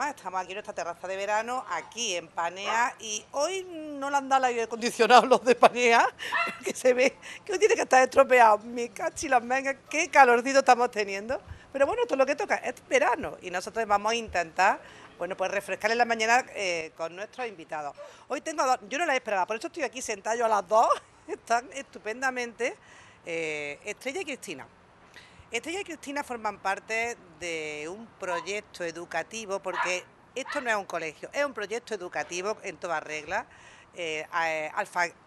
más. Estamos aquí en nuestra terraza de verano, aquí en Panea, y hoy no le han dado el aire acondicionado los de Panea, que se ve que hoy tiene que estar estropeado. Mi cachi las mangas, qué calorcito estamos teniendo. Pero bueno, esto es lo que toca, es verano, y nosotros vamos a intentar bueno, pues refrescar en la mañana eh, con nuestros invitados. Hoy tengo dos, yo no la esperaba, por eso estoy aquí sentado a las dos, están estupendamente, eh, Estrella y Cristina. Estrella y Cristina forman parte de un proyecto educativo, porque esto no es un colegio, es un proyecto educativo en todas reglas, eh,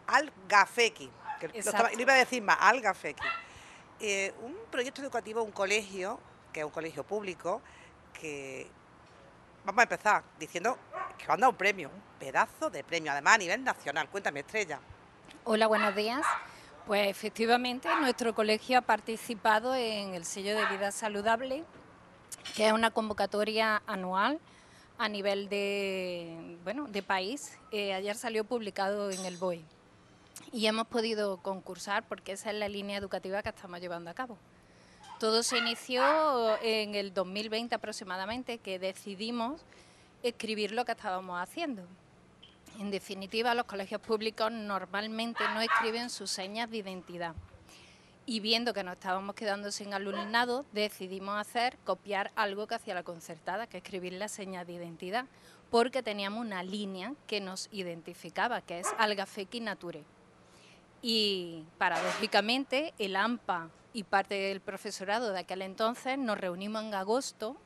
Algafequi, que lo, iba a decir más, Algafequi. Eh, un proyecto educativo, un colegio, que es un colegio público, que vamos a empezar diciendo que han dado un premio, un pedazo de premio, además a nivel nacional. Cuéntame, Estrella. Hola, buenos días. Pues efectivamente, nuestro colegio ha participado en el sello de vida saludable, que es una convocatoria anual a nivel de, bueno, de país. Eh, ayer salió publicado en el BOE y hemos podido concursar porque esa es la línea educativa que estamos llevando a cabo. Todo se inició en el 2020 aproximadamente, que decidimos escribir lo que estábamos haciendo. En definitiva, los colegios públicos normalmente no escriben sus señas de identidad. Y viendo que nos estábamos quedando sin alumnado, decidimos hacer, copiar algo que hacía la concertada, que es escribir las señas de identidad, porque teníamos una línea que nos identificaba, que es Algafequi Nature. Y paradójicamente, el AMPA y parte del profesorado de aquel entonces nos reunimos en agosto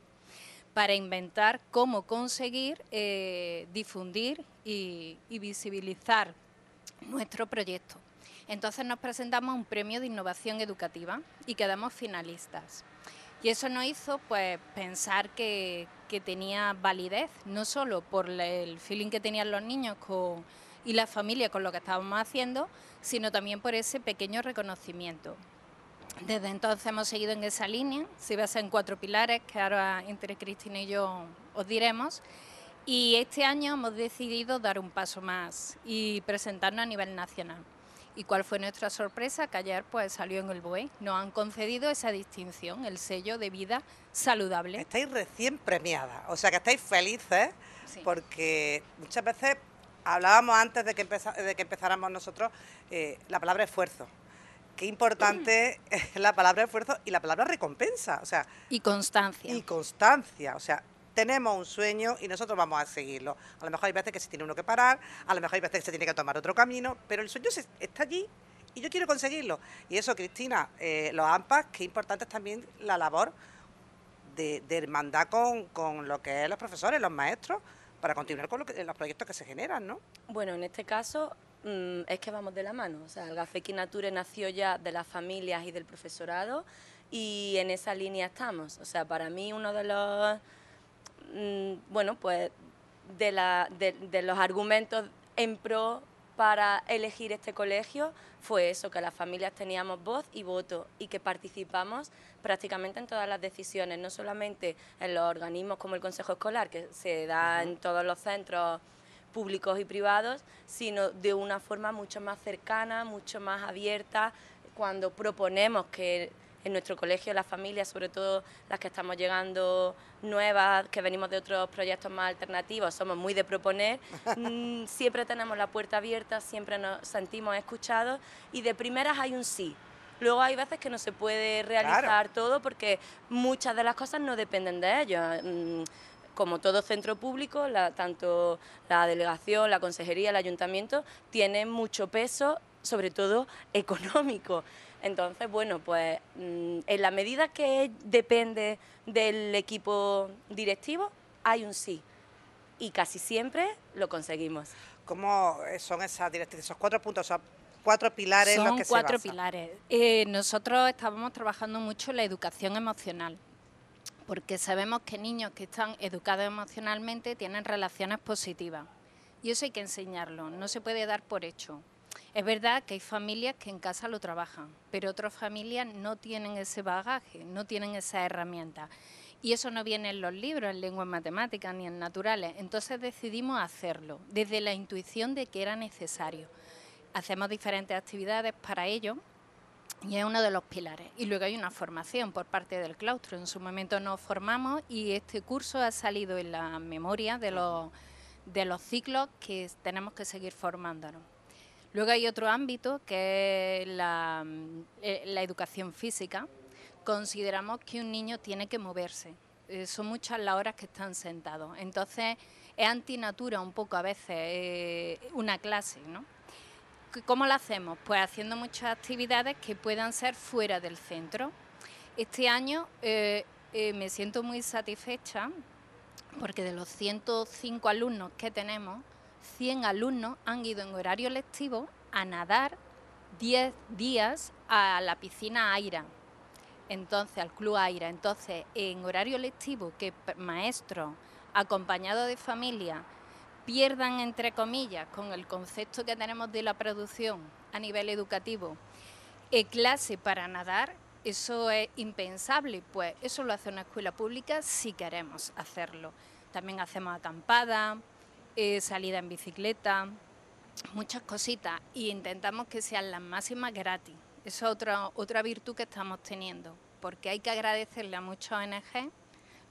para inventar cómo conseguir eh, difundir y, visibilizar nuestro proyecto. Entonces nos presentamos un premio de innovación educativa y quedamos finalistas. Y eso nos hizo pues, pensar que, tenía validez, no solo por el feeling que tenían los niños y la familia con lo que estábamos haciendo, sino también por ese pequeño reconocimiento. Desde entonces hemos seguido en esa línea, se basa en cuatro pilares que ahora entre Cristina y yo os diremos. Y este año hemos decidido dar un paso más y presentarnos a nivel nacional. ¿Y cuál fue nuestra sorpresa? Que ayer pues, salió en el BOE. Nos han concedido esa distinción, el sello de vida saludable. Estáis recién premiada, o sea que estáis felices porque muchas veces hablábamos antes de que, de que empezáramos nosotros eh, la palabra esfuerzo qué importante es la palabra esfuerzo y la palabra recompensa, o sea... Y constancia. Y constancia, o sea, tenemos un sueño y nosotros vamos a seguirlo. A lo mejor hay veces que se tiene uno que parar, a lo mejor hay veces que se tiene que tomar otro camino, pero el sueño está allí y yo quiero conseguirlo. Y eso, Cristina, eh, los AMPAs, qué importante es también la labor de, hermandad con, con, lo que es los profesores, los maestros, para continuar con los proyectos que se generan, ¿no? Bueno, en este caso Mm, es que vamos de la mano. O sea, el Gafequi Nature nació ya de las familias y del profesorado y en esa línea estamos. O sea, para mí uno de los, mm, bueno, pues de, la, de, los argumentos en pro para elegir este colegio fue eso, que las familias teníamos voz y voto y que participamos prácticamente en todas las decisiones, no solamente en los organismos como el Consejo Escolar, que se da en todos los centros públicos y privados, sino de una forma mucho más cercana, mucho más abierta, cuando proponemos que en nuestro colegio las familias, sobre todo las que estamos llegando nuevas, que venimos de otros proyectos más alternativos, somos muy de proponer, mm, siempre tenemos la puerta abierta, siempre nos sentimos escuchados y de primeras hay un sí. Luego hay veces que no se puede realizar todo porque muchas de las cosas no dependen de ellos. Como todo centro público, tanto la delegación, la consejería, el ayuntamiento, tienen mucho peso, sobre todo económico. Entonces, bueno, pues mm, en la medida que depende del equipo directivo, hay un sí. Y casi siempre lo conseguimos. ¿Cómo son esas directrices, esos cuatro puntos? Son cuatro pilares son los que cuatro pilares. Eh, nosotros estábamos trabajando mucho en la educación emocional porque sabemos que niños que están educados emocionalmente tienen relaciones positivas. Y eso hay que enseñarlo, no se puede dar por hecho. Es verdad que hay familias que en casa lo trabajan, pero otras familias no tienen ese bagaje, no tienen esa herramienta. Y eso no viene en los libros, en lenguas matemáticas ni en naturales. Entonces decidimos hacerlo, desde la intuición de que era necesario. Hacemos diferentes actividades para ello y es uno de los pilares. Y luego hay una formación por parte del claustro. En su momento nos formamos y este curso ha salido en la memoria de los, de los ciclos que tenemos que seguir formándonos. Luego hay otro ámbito que es la, eh, la educación física. Consideramos que un niño tiene que moverse. Eh, son muchas las horas que están sentados. Entonces es antinatura un poco a veces eh, una clase, ¿no? ¿Cómo lo hacemos? Pues haciendo muchas actividades que puedan ser fuera del centro. Este año eh, eh, me siento muy satisfecha porque de los 105 alumnos que tenemos, 100 alumnos han ido en horario lectivo a nadar 10 días a la piscina Aira, entonces al Club Aira. Entonces, en horario lectivo, que maestros acompañados de familia pierdan, entre comillas, con el concepto que tenemos de la producción a nivel educativo, eh, clase para nadar, eso es impensable, pues eso lo hace una escuela pública si queremos hacerlo. También hacemos acampada, eh, salida en bicicleta, muchas cositas y intentamos que sean las máximas gratis. Eso es otra, otra virtud que estamos teniendo, porque hay que agradecerle a muchos ONG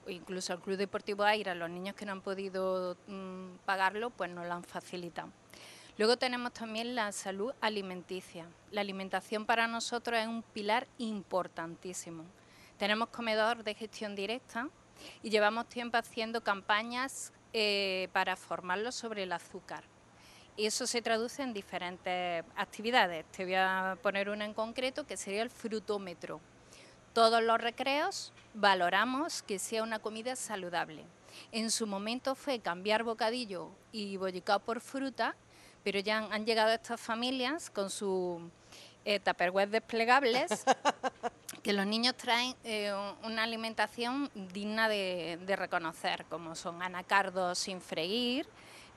incluso al Club Deportivo Aira, los niños que no han podido mm, pagarlo, pues nos lo han facilitado. Luego tenemos también la salud alimenticia. La alimentación para nosotros es un pilar importantísimo. Tenemos comedor de gestión directa y llevamos tiempo haciendo campañas eh, para formarlos sobre el azúcar. Y eso se traduce en diferentes actividades. Te voy a poner una en concreto que sería el frutómetro todos los recreos valoramos que sea una comida saludable. En su momento fue cambiar bocadillo y bollicao por fruta, pero ya han, llegado estas familias con sus eh, desplegables, que los niños traen eh, una alimentación digna de, de reconocer, como son anacardos sin freír,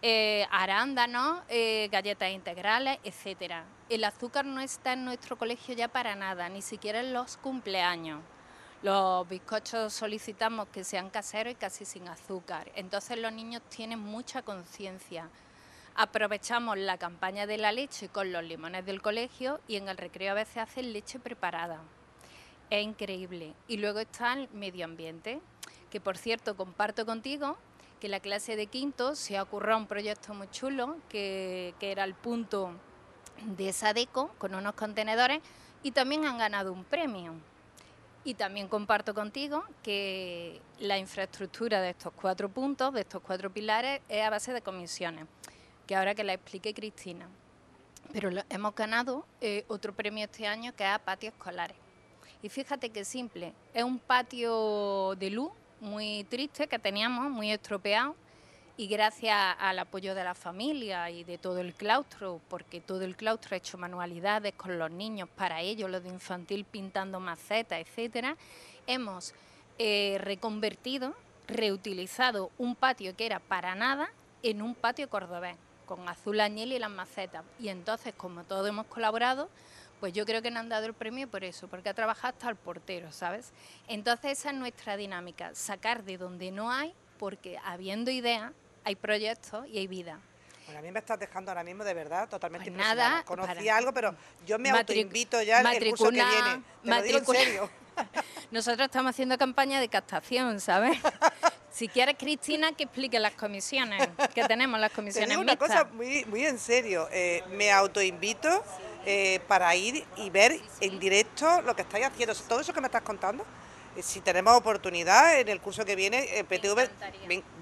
eh, arándanos, eh, galletas integrales, etcétera. El azúcar no está en nuestro colegio ya para nada, ni siquiera en los cumpleaños. Los bizcochos solicitamos que sean caseros y casi sin azúcar. Entonces los niños tienen mucha conciencia. Aprovechamos la campaña de la leche con los limones del colegio y en el recreo a veces hacen leche preparada. Es increíble. Y luego está el medio ambiente, que por cierto comparto contigo que la clase de quinto se ha ocurrido un proyecto muy chulo, que, era el punto de Sadeco, con unos contenedores, y también han ganado un premio. Y también comparto contigo que la infraestructura de estos cuatro puntos, de estos cuatro pilares, es a base de comisiones, que ahora que la explique Cristina. Pero hemos ganado eh, otro premio este año que es a patios escolares. Y fíjate qué simple, es un patio de luz muy triste que teníamos, muy estropeado, y gracias al apoyo de la familia y de todo el claustro, porque todo el claustro ha hecho manualidades con los niños para ellos, los de infantil pintando macetas, etcétera, hemos eh, reconvertido, reutilizado un patio que era para nada en un patio cordobés, con azul añil y las macetas. Y entonces, como todos hemos colaborado, pues yo creo que nos han dado el premio por eso, porque ha trabajado hasta el portero, ¿sabes? Entonces esa es nuestra dinámica, sacar de donde no hay, porque habiendo ideas, hay proyectos y hay vida. Bueno, a mí me estás dejando ahora mismo de verdad totalmente pues nada, Conocí algo, pero yo me autoinvito ya en el curso que viene. Te lo digo en serio. Nosotros estamos haciendo campaña de captación, ¿sabes? Si quieres, Cristina, que explique las comisiones que tenemos, las comisiones Te digo una cosa muy, muy en serio. Eh, me autoinvito eh, para ir y ver en directo lo que estáis haciendo. Todo eso que me estás contando, si tenemos oportunidad en el curso que viene, eh, PTV,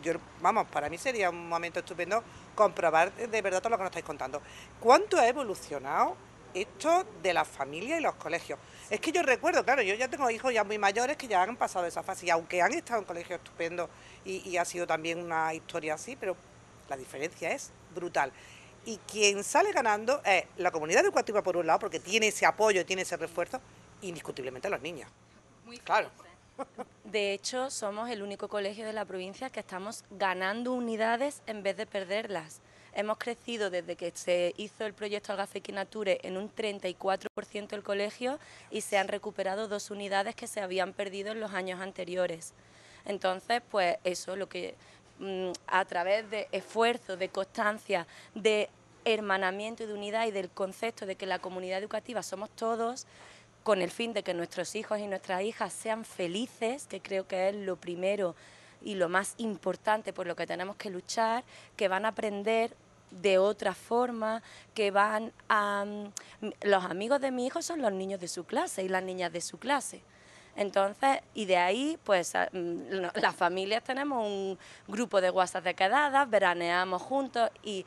yo, vamos, para mí sería un momento estupendo comprobar de verdad todo lo que nos estáis contando. ¿Cuánto ha evolucionado esto de las familias y los colegios? Es que yo recuerdo, claro, yo ya tengo hijos ya muy mayores que ya han pasado esa fase y aunque han estado en colegios estupendos y, y ha sido también una historia así, pero la diferencia es brutal y quien sale ganando es la comunidad educativa por un lado, porque tiene ese apoyo, tiene ese refuerzo, indiscutiblemente los niños. Muy claro. De hecho, somos el único colegio de la provincia que estamos ganando unidades en vez de perderlas. Hemos crecido desde que se hizo el proyecto Algafequinature en un 34% el colegio y se han recuperado dos unidades que se habían perdido en los años anteriores. Entonces, pues eso, lo que mm, a través de esfuerzo, de constancia, de hermanamiento y de unidad y del concepto de que la comunidad educativa somos todos, con el fin de que nuestros hijos y nuestras hijas sean felices, que creo que es lo primero y lo más importante por lo que tenemos que luchar, que van a aprender de otra forma, que van a... Mm, los amigos de mi hijo son los niños de su clase y las niñas de su clase. Entonces, y de ahí, pues mm, las familias tenemos un grupo de WhatsApp de quedadas, veraneamos juntos y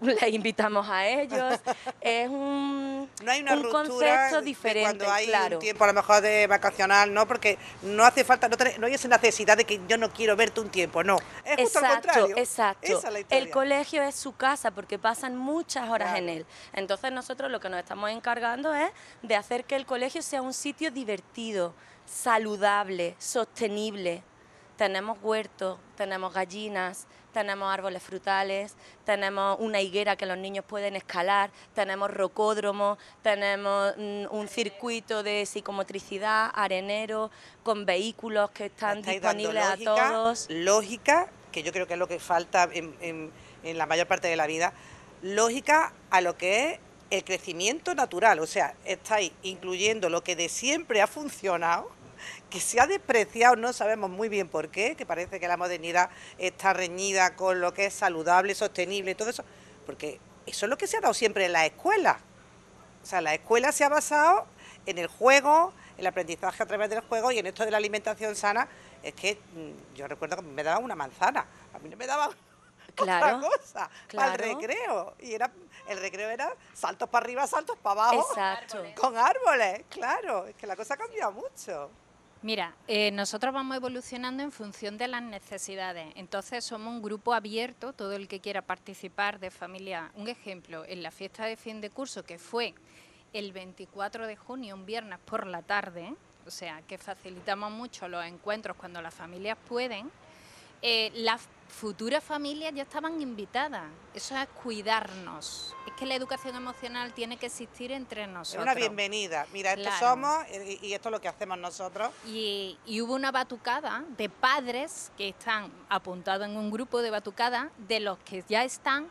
les invitamos a ellos. Es un, no hay una un concepto diferente. Cuando hay un tiempo a lo mejor de vacacional, ¿no? Porque no hace falta, no, no, hay esa necesidad de que yo no quiero verte un tiempo, no. Es justo exacto, al contrario. Exacto. el colegio es su casa porque pasan muchas horas en él. Entonces nosotros lo que nos estamos encargando es de hacer que el colegio sea un sitio divertido, saludable, sostenible. Tenemos huertos, tenemos gallinas, tenemos árboles frutales, tenemos una higuera que los niños pueden escalar, tenemos rocódromo, tenemos mm, un circuito de psicomotricidad, arenero, con vehículos que están disponibles a todos. Lógica, que yo creo que es lo que falta en, en la mayor parte de la vida, lógica a lo que es el crecimiento natural, o sea, estáis incluyendo lo que de siempre ha funcionado que se ha despreciado, no sabemos muy bien por qué, que parece que la modernidad está reñida con lo que es saludable, sostenible y todo eso, porque eso es lo que se ha dado siempre en la escuela. O sea, la escuela se ha basado en el juego, el aprendizaje a través del juego y en esto de la alimentación sana, es que mm, yo recuerdo que me daban una manzana, a mí no me claro, otra cosa, claro. al recreo. Y era, el recreo era saltos para arriba, saltos para abajo, Exacto. con árboles, claro, es que la cosa ha cambiado mucho. Mira, eh, nosotros vamos evolucionando en función de las necesidades. Entonces somos un grupo abierto, todo el que quiera participar de familia. Un ejemplo, en la fiesta de fin de curso, que fue el 24 de junio, un viernes por la tarde, o sea, que facilitamos mucho los encuentros cuando las familias pueden, eh, futuras familias ya estaban invitadas. Eso es cuidarnos. Es que la educación emocional tiene que existir entre nosotros. Es una bienvenida. Mira, esto somos y, esto es lo que hacemos nosotros. Y, y, hubo una batucada de padres que están apuntados en un grupo de batucada de los que ya están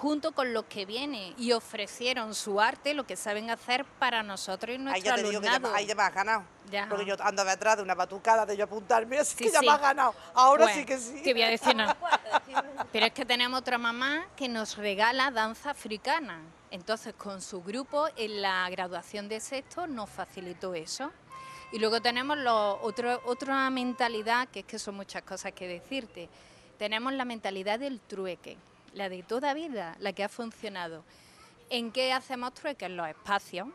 junto con los que vienen y ofrecieron su arte, lo que saben hacer para nosotros y nuestro ahí ya alumnado. ahí ya me has ganado. Porque yo ando detrás de una batucada de yo apuntarme, así que ya me has ganado. Ahora sí que sí. Te voy a decir no. Pero es que tenemos otra mamá que nos regala danza africana. Entonces, con su grupo, en la graduación de sexto, nos facilitó eso. Y luego tenemos lo, otro, otra mentalidad, que es que son muchas cosas que decirte. Tenemos la mentalidad del trueque la de toda vida, la que ha funcionado. ¿En qué hacemos trueques? En los espacios.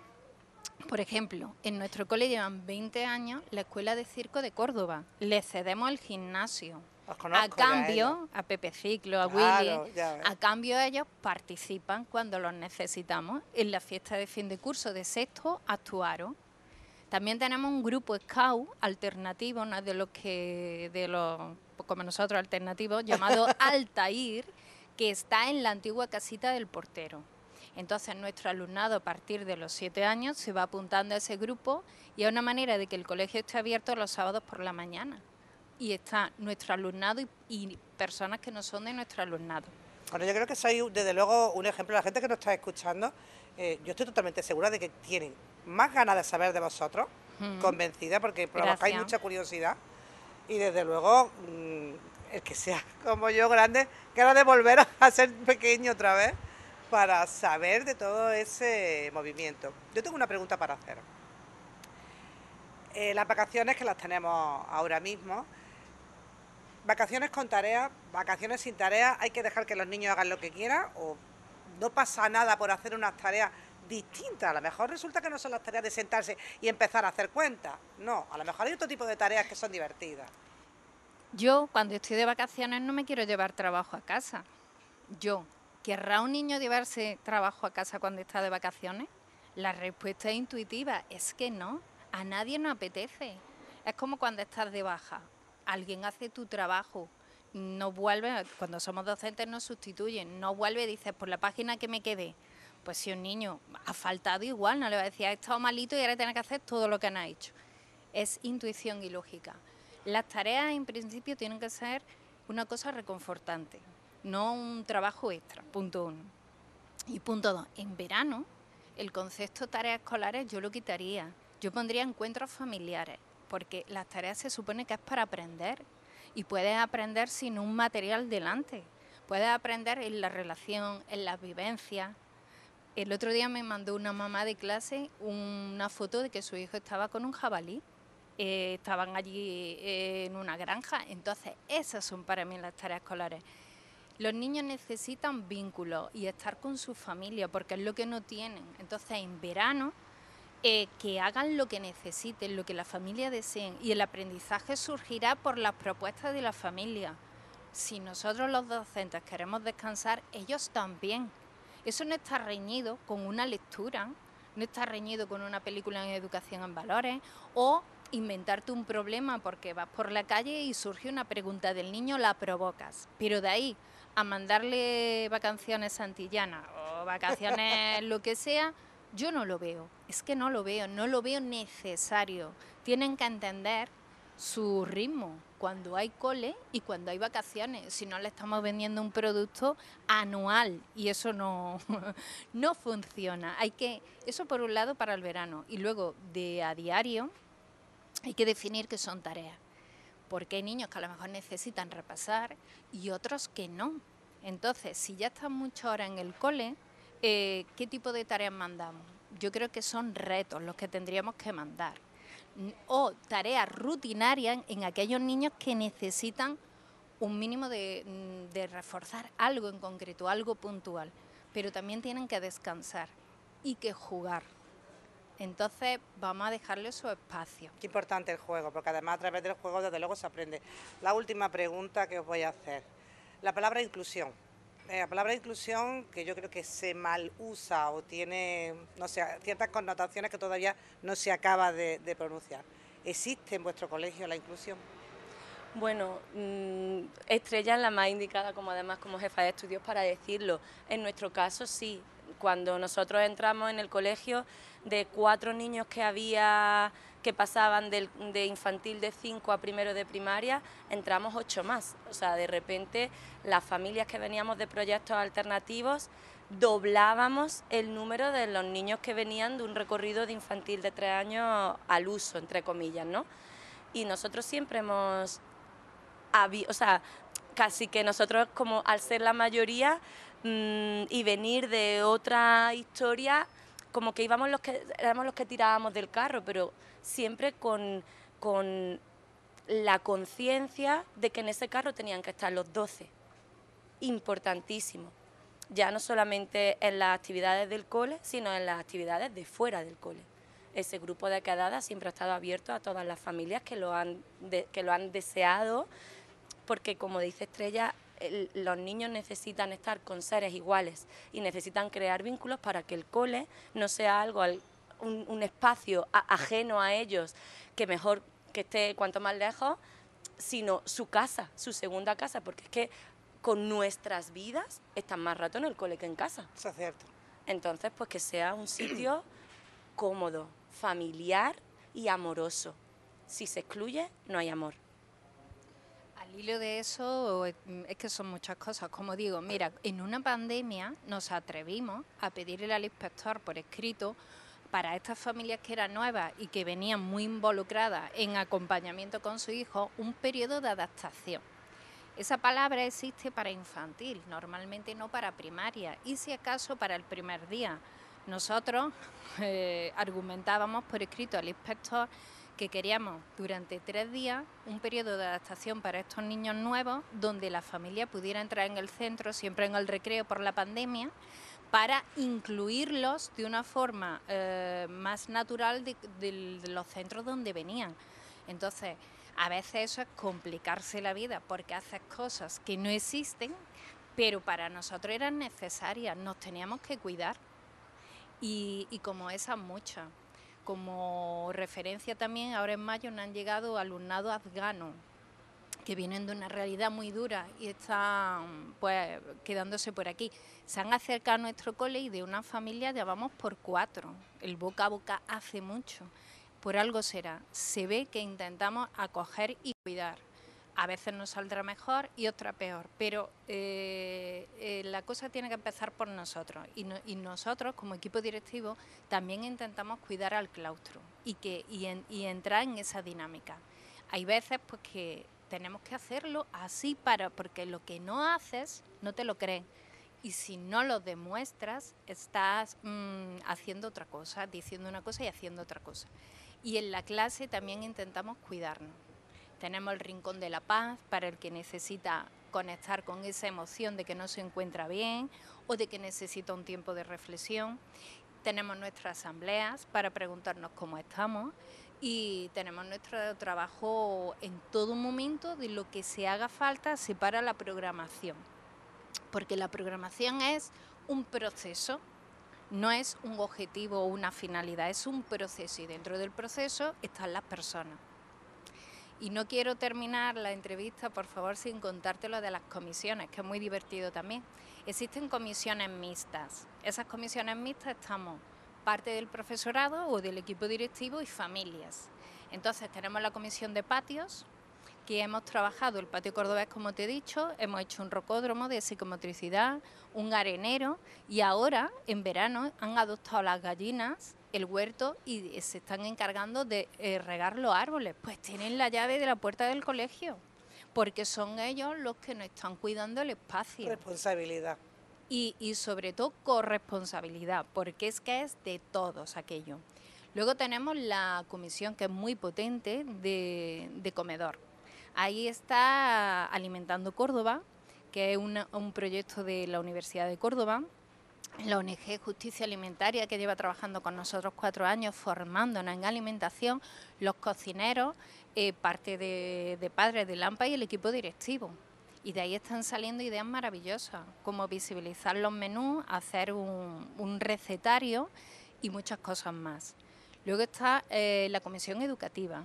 Por ejemplo, en nuestro cole llevan 20 años la Escuela de Circo de Córdoba. Le cedemos el gimnasio. a cambio, a Pepe Ciclo, a Willy, a cambio ellos participan cuando los necesitamos. En la fiesta de fin de curso de sexto actuaron. También tenemos un grupo scout alternativo, no es de los que de los como nosotros alternativos, llamado Altair, que está en la antigua casita del portero. Entonces nuestro alumnado a partir de los siete años se va apuntando a ese grupo y es una manera de que el colegio esté abierto los sábados por la mañana. Y está nuestro alumnado y, personas que no son de nuestro alumnado. Bueno, yo creo que soy desde luego un ejemplo. La gente que nos está escuchando, eh, yo estoy totalmente segura de que tienen más ganas de saber de vosotros, convencida, porque provocáis mucha curiosidad. Y desde luego... Mm, el que sea como yo grande, que ahora de volver a ser pequeño otra vez para saber de todo ese movimiento. Yo tengo una pregunta para hacer. Eh, las vacaciones que las tenemos ahora mismo, vacaciones con tareas, vacaciones sin tareas, hay que dejar que los niños hagan lo que quieran o no pasa nada por hacer unas tareas distintas. A lo mejor resulta que no son las tareas de sentarse y empezar a hacer cuentas. No, a lo mejor hay otro tipo de tareas que son divertidas. Yo, cuando estoy de vacaciones, no me quiero llevar trabajo a casa. Yo, ¿querrá un niño llevarse trabajo a casa cuando está de vacaciones? La respuesta es intuitiva, es que no, a nadie nos apetece. Es como cuando estás de baja, alguien hace tu trabajo, no vuelve, cuando somos docentes nos sustituyen, no vuelve dices, por la página que me quedé. Pues si un niño ha faltado igual, no le va a decir, ha estado malito y ahora tiene que hacer todo lo que han hecho. Es intuición y lógica. Las tareas en principio tienen que ser una cosa reconfortante, no un trabajo extra, punto uno. Y punto dos, en verano el concepto tareas escolares yo lo quitaría. Yo pondría encuentros familiares, porque las tareas se supone que es para aprender y puedes aprender sin un material delante. Puedes aprender en la relación, en las vivencias. El otro día me mandó una mamá de clase una foto de que su hijo estaba con un jabalí. Eh, estaban allí eh, en una granja. Entonces, esas son para mí las tareas escolares. Los niños necesitan vínculos y estar con su familia porque es lo que no tienen. Entonces, en verano, eh, que hagan lo que necesiten, lo que la familia deseen y el aprendizaje surgirá por las propuestas de la familia. Si nosotros los docentes queremos descansar, ellos también. Eso no está reñido con una lectura, no está reñido con una película en educación en valores o inventarte un problema porque vas por la calle y surge una pregunta del niño, la provocas. Pero de ahí a mandarle vacaciones santillanas o vacaciones lo que sea, yo no lo veo. Es que no lo veo, no lo veo necesario. Tienen que entender su ritmo cuando hay cole y cuando hay vacaciones. Si no le estamos vendiendo un producto anual y eso no, no funciona. Hay que, eso por un lado para el verano. Y luego de a diario hay que definir qué son tareas porque hay niños que a lo mejor necesitan repasar y otros que no. Entonces, si ya están muchas horas en el cole, eh, ¿qué tipo de tareas mandamos? Yo creo que son retos los que tendríamos que mandar. O tareas rutinarias en aquellos niños que necesitan un mínimo de, de reforzar algo en concreto, algo puntual. Pero también tienen que descansar y que jugar. Entonces vamos a darle su espacio. Qué importante el juego, porque además a través del juego desde luego se aprende. La última pregunta que os voy a hacer. La palabra inclusión. Eh, la palabra inclusión que yo creo que se mal usa o tiene, no sé, ciertas connotaciones que todavía no se acaba de, pronunciar. ¿Existe en vuestro colegio la inclusión? Bueno, mm, Estrella es la más indicada como además como jefa de estudios para decirlo. En nuestro caso sí, cuando nosotros entramos en el colegio, de cuatro niños que había que pasaban de infantil de 5 a primero de primaria, entramos ocho más. O sea, de repente las familias que veníamos de proyectos alternativos doblábamos el número de los niños que venían de un recorrido de infantil de tres años al uso, entre comillas, ¿no? Y nosotros siempre hemos, o sea, casi que nosotros como al ser la mayoría mm, y venir de otra historia, como que íbamos los que éramos los que tirábamos del carro, pero siempre con, con la conciencia de que en ese carro tenían que estar los 12. Importantísimo. Ya no solamente en las actividades del cole, sino en las actividades de fuera del cole. Ese grupo de quedadas siempre ha estado abierto a todas las familias que lo han, que lo han deseado, porque como dice Estrella, los niños necesitan estar con seres iguales y necesitan crear vínculos para que el cole no sea algo, un, espacio ajeno a ellos, que mejor que esté cuanto más lejos, sino su casa, su segunda casa, porque es que con nuestras vidas están más rato en el cole que en casa. Eso es cierto. Entonces, pues que sea un sitio cómodo, familiar y amoroso. Si se excluye, no hay amor hilo de eso mm, es que son muchas cosas. Como digo, mira, en una pandemia nos atrevimos a pedirle al inspector por escrito para estas familias que eran nuevas y que venían muy involucradas en acompañamiento con su hijo, un periodo de adaptación. Esa palabra existe para infantil, normalmente no para primaria, y si acaso para el primer día. Nosotros eh, argumentábamos por escrito al inspector que queríamos durante tres días un periodo de adaptación para estos niños nuevos donde la familia pudiera entrar en el centro, siempre en el recreo por la pandemia, para incluirlos de una forma eh, más natural de, los centros donde venían. Entonces, a veces eso es complicarse la vida porque haces cosas que no existen, pero para nosotros eran necesarias, nos teníamos que cuidar. Y, y como esas muchas. Como referencia también, ahora en mayo nos han llegado alumnado afgano que vienen de una realidad muy dura y están pues quedándose por aquí. Se han acercado a nuestro cole y de una familia ya vamos por cuatro. El boca a boca hace mucho. Por algo será. Se ve que intentamos acoger y cuidar. A veces nos saldrá mejor y otra peor, pero eh, eh, la cosa tiene que empezar por nosotros y, y nosotros como equipo directivo también intentamos cuidar al claustro y, que, y, entrar en esa dinámica. Hay veces pues que tenemos que hacerlo así para, porque lo que no haces no te lo creen. Y si no lo demuestras, estás mm, haciendo otra cosa, diciendo una cosa y haciendo otra cosa. Y en la clase también intentamos cuidarnos. Tenemos el rincón de la paz para el que necesita conectar con esa emoción de que no se encuentra bien o de que necesita un tiempo de reflexión. Tenemos nuestras asambleas para preguntarnos cómo estamos y tenemos nuestro trabajo en todo momento de lo que se haga falta se para la programación. Porque la programación es un proceso, no es un objetivo o una finalidad, es un proceso y dentro del proceso están las personas. Y no quiero terminar la entrevista, por favor, sin contarte lo de las comisiones, que es muy divertido también. Existen comisiones mixtas. Esas comisiones mixtas estamos parte del profesorado o del equipo directivo y familias. Entonces tenemos la comisión de patios, que hemos trabajado el patio cordobés, como te he dicho, hemos hecho un rocódromo de psicomotricidad, un arenero y ahora, en verano, han adoptado las gallinas, el huerto y se están encargando de eh, regar los árboles. Pues tienen la llave de la puerta del colegio porque son ellos los que nos están cuidando el espacio. Responsabilidad. Y, sobre todo corresponsabilidad, porque es que es de todos aquello. Luego tenemos la comisión que es muy potente de, comedor. Ahí está Alimentando Córdoba, que es un proyecto de la Universidad de Córdoba, la ONG Justicia Alimentaria, que lleva trabajando con nosotros cuatro años formándonos en alimentación, los cocineros, eh, parte de, padres de Lampa y el equipo directivo. Y de ahí están saliendo ideas maravillosas, como visibilizar los menús, hacer un, recetario y muchas cosas más. Luego está eh, la comisión educativa,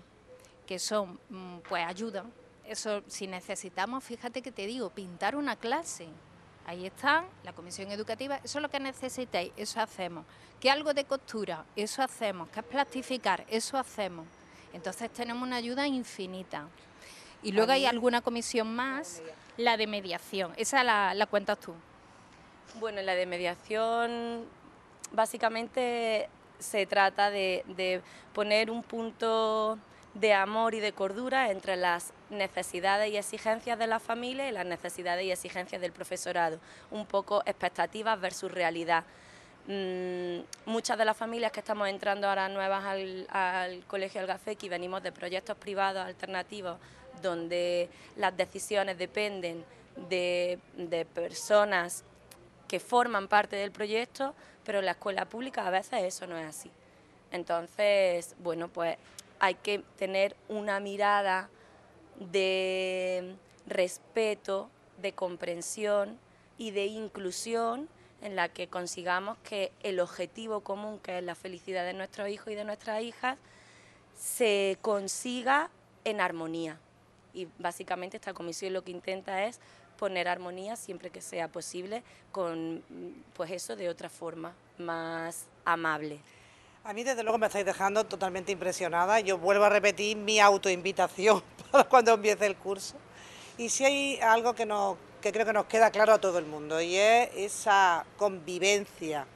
que son, mm, pues ayuda. Eso, si necesitamos, fíjate que te digo, pintar una clase, Ahí están, la comisión educativa, eso es lo que necesitéis, eso hacemos. Que algo de costura, eso hacemos. Que es plastificar, eso hacemos. Entonces tenemos una ayuda infinita. Y luego hay alguna comisión más, la de mediación. Esa la, la cuentas tú. Bueno, la de mediación básicamente se trata de, de poner un punto de amor y de cordura entre las necesidades y exigencias de la familia y las necesidades y exigencias del profesorado. Un poco expectativas versus realidad. Mm, muchas de las familias que estamos entrando ahora nuevas al, al colegio y venimos de proyectos privados alternativos donde las decisiones dependen de, de personas que forman parte del proyecto, pero en la escuela pública a veces eso no es así. Entonces, bueno, pues hay que tener una mirada de respeto, de comprensión y de inclusión en la que consigamos que el objetivo común, que es la felicidad de nuestros hijos y de nuestras hijas, se consiga en armonía. Y básicamente esta comisión lo que intenta es poner armonía siempre que sea posible con pues eso de otra forma más amable. A mí desde luego me estáis dejando totalmente impresionada. Yo vuelvo a repetir mi autoinvitación para cuando empiece el curso. Y si hay algo que, nos, que creo que nos queda claro a todo el mundo y es esa convivencia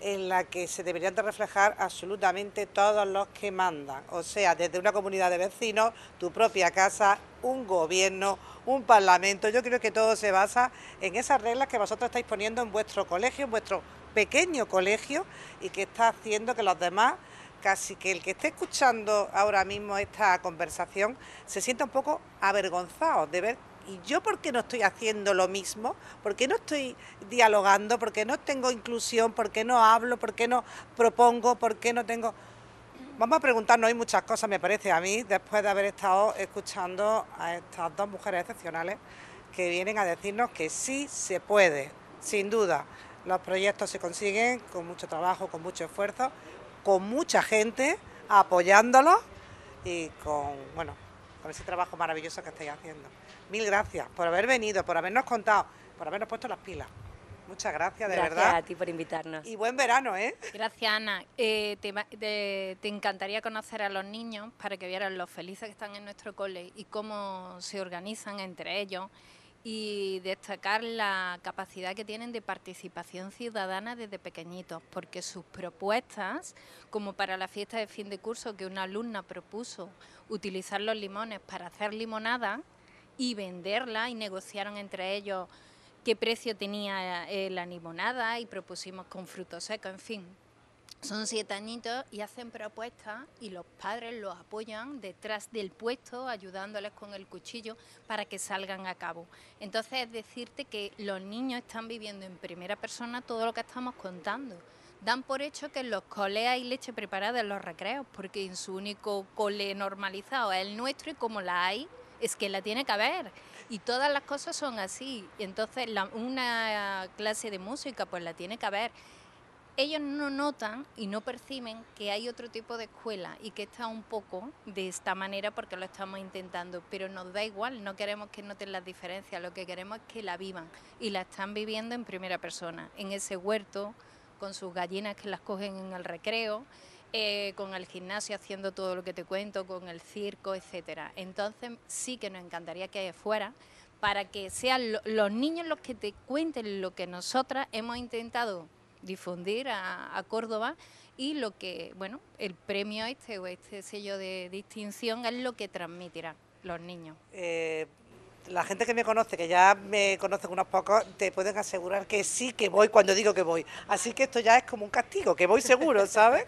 en la que se deberían de reflejar absolutamente todos los que mandan, o sea, desde una comunidad de vecinos, tu propia casa, un gobierno, un parlamento. Yo creo que todo se basa en esas reglas que vosotros estáis poniendo en vuestro colegio, en vuestro pequeño colegio y que está haciendo que los demás, casi que el que esté escuchando ahora mismo esta conversación, se sienta un poco avergonzado de ver, ¿y yo por qué no estoy haciendo lo mismo? ¿Por qué no estoy dialogando? ¿Por qué no tengo inclusión? ¿Por qué no hablo? ¿Por qué no propongo? ¿Por qué no tengo...? Vamos a preguntarnos, hay muchas cosas, me parece a mí, después de haber estado escuchando a estas dos mujeres excepcionales que vienen a decirnos que sí se puede, sin duda. Los proyectos se consiguen con mucho trabajo, con mucho esfuerzo, con mucha gente apoyándolos y con, bueno, con ese trabajo maravilloso que estáis haciendo. Mil gracias por haber venido, por habernos contado, por habernos puesto las pilas. Muchas gracias, de verdad. Gracias a ti por invitarnos. Y buen verano, ¿eh? Gracias, Ana. Eh, te, te, encantaría conocer a los niños para que vieran lo felices que están en nuestro cole y cómo se organizan entre ellos y destacar la capacidad que tienen de participación ciudadana desde pequeñitos, porque sus propuestas, como para la fiesta de fin de curso que una alumna propuso utilizar los limones para hacer limonada y venderla y negociaron entre ellos qué precio tenía eh, la limonada y propusimos con frutos secos, en fin, son siete añitos y hacen propuestas y los padres los apoyan detrás del puesto, ayudándoles con el cuchillo para que salgan a cabo. Entonces es decirte que los niños están viviendo en primera persona todo lo que estamos contando. Dan por hecho que en los coles hay leche preparada en los recreos, porque en su único cole normalizado es el nuestro y como la hay, es que la tiene que haber. Y todas las cosas son así. Entonces una clase de música pues la tiene que haber ellos no notan y no perciben que hay otro tipo de escuela y que está un poco de esta manera porque lo estamos intentando, pero nos da igual, no queremos que noten las diferencias, lo que queremos es que la vivan y la están viviendo en primera persona, en ese huerto, con sus gallinas que las cogen en el recreo, eh, con el gimnasio haciendo todo lo que te cuento, con el circo, etcétera. Entonces sí que nos encantaría que fuera para que sean los niños los que te cuenten lo que nosotras hemos intentado difundir a, Córdoba y lo que, bueno, el premio este o este sello de distinción es lo que transmitirán los niños. Eh, la gente que me conoce, que ya me conocen unos pocos, te pueden asegurar que sí que voy cuando digo que voy. Así que esto ya es como un castigo, que voy seguro, ¿sabes?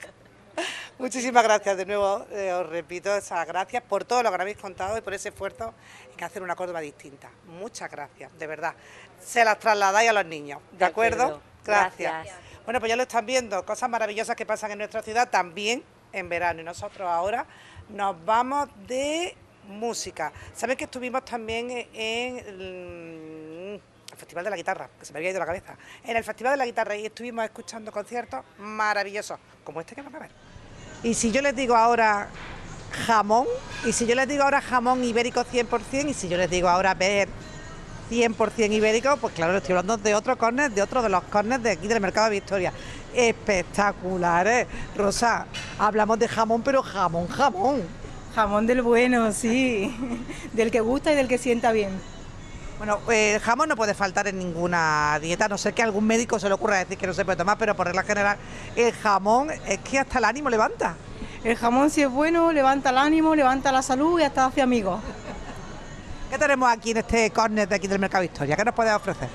Muchísimas gracias de nuevo, eh, os repito, esas gracias por todo lo que habéis contado y por ese esfuerzo en hacer una Córdoba distinta. Muchas gracias, de verdad. Se las trasladáis a los niños, ¿de, acuerdo? Gracias. Bueno, pues ya lo están viendo, cosas maravillosas que pasan en nuestra ciudad también en verano. Y nosotros ahora nos vamos de música. Saben que estuvimos también en el Festival de la Guitarra, que se me había ido la cabeza. En el Festival de la Guitarra y estuvimos escuchando conciertos maravillosos, como este que van a ver. Y si yo les digo ahora jamón, y si yo les digo ahora jamón ibérico 100%, y si yo les digo ahora ver 100% ibérico, pues claro, estoy hablando de otro córner, de otro de los córneres de aquí del mercado de Victoria. Espectaculares. Rosa, hablamos de jamón, pero jamón, jamón. Jamón del bueno, sí. del que gusta y del que sienta bien. Bueno, el jamón no puede faltar en ninguna dieta, no sé que algún médico se le ocurra decir que no se puede tomar, pero por regla general, el jamón es que hasta el ánimo levanta. El jamón si es bueno, levanta el ánimo, levanta la salud y hasta hace amigos. ¿Qué tenemos aquí en este corner de aquí del Mercado Historia? ¿Qué nos puedes ofrecer?